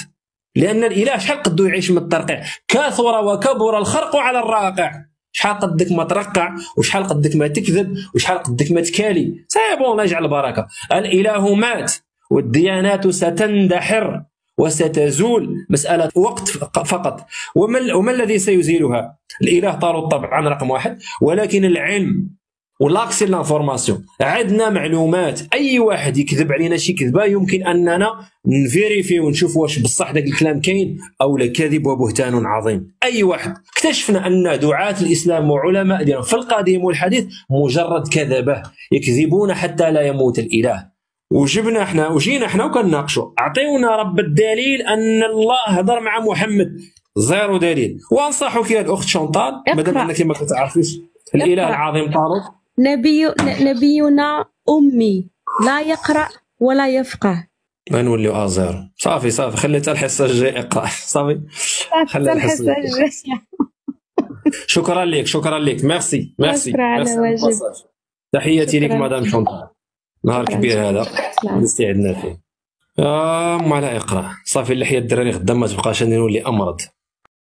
لأن الإله شحال قدو يعيش من الترقيع كثر وكبر الخرق على الراقع. شحال قدك ما ترقع؟ وشحال قدك ما تكذب؟ وشحال قدك ما تكالي؟ سي بون الله يجعل البركة. الإله مات. والديانات ستندحر وستزول. مسألة وقت فقط. وما, وما الذي سيزيلها؟ الإله طال طبعا رقم واحد. ولكن العلم و l'accès à l'information. عندنا معلومات أي واحد يكذب علينا شي كذبة يمكن أننا ن vérifier ونشوف واش بصح ذاك الكلام كاين أو لا كذب وبهتان عظيم. أي واحد. اكتشفنا أن دعاة الإسلام وعلماء ديالهم في القديم والحديث مجرد كذبة. يكذبون حتى لا يموت الإله. وجبنا إحنا وجينا إحنا وكنناقشوا. أعطيونا رب الدليل أن الله هضر مع محمد. zéro دليل. وأنصحك يا الأخت شونطال مادام أنك ما كتعرفيش الإله العظيم طارق. نبي نبينا أمي. لا يقرأ ولا يفقه. ما نوليو à zéro. صافي صافي. خليتها الحصة الجاية اقرا صافي. خليها الحصة الجاية. شكرا لك شكرا لك. ميرسي ميرسي. تحياتي لك مدام شونطال نهار كبير هذا. استعدنا فيه. آه ما لا اقرا صافي اللحيه الدراري غدا ما تبقاش أني نولي أمرض.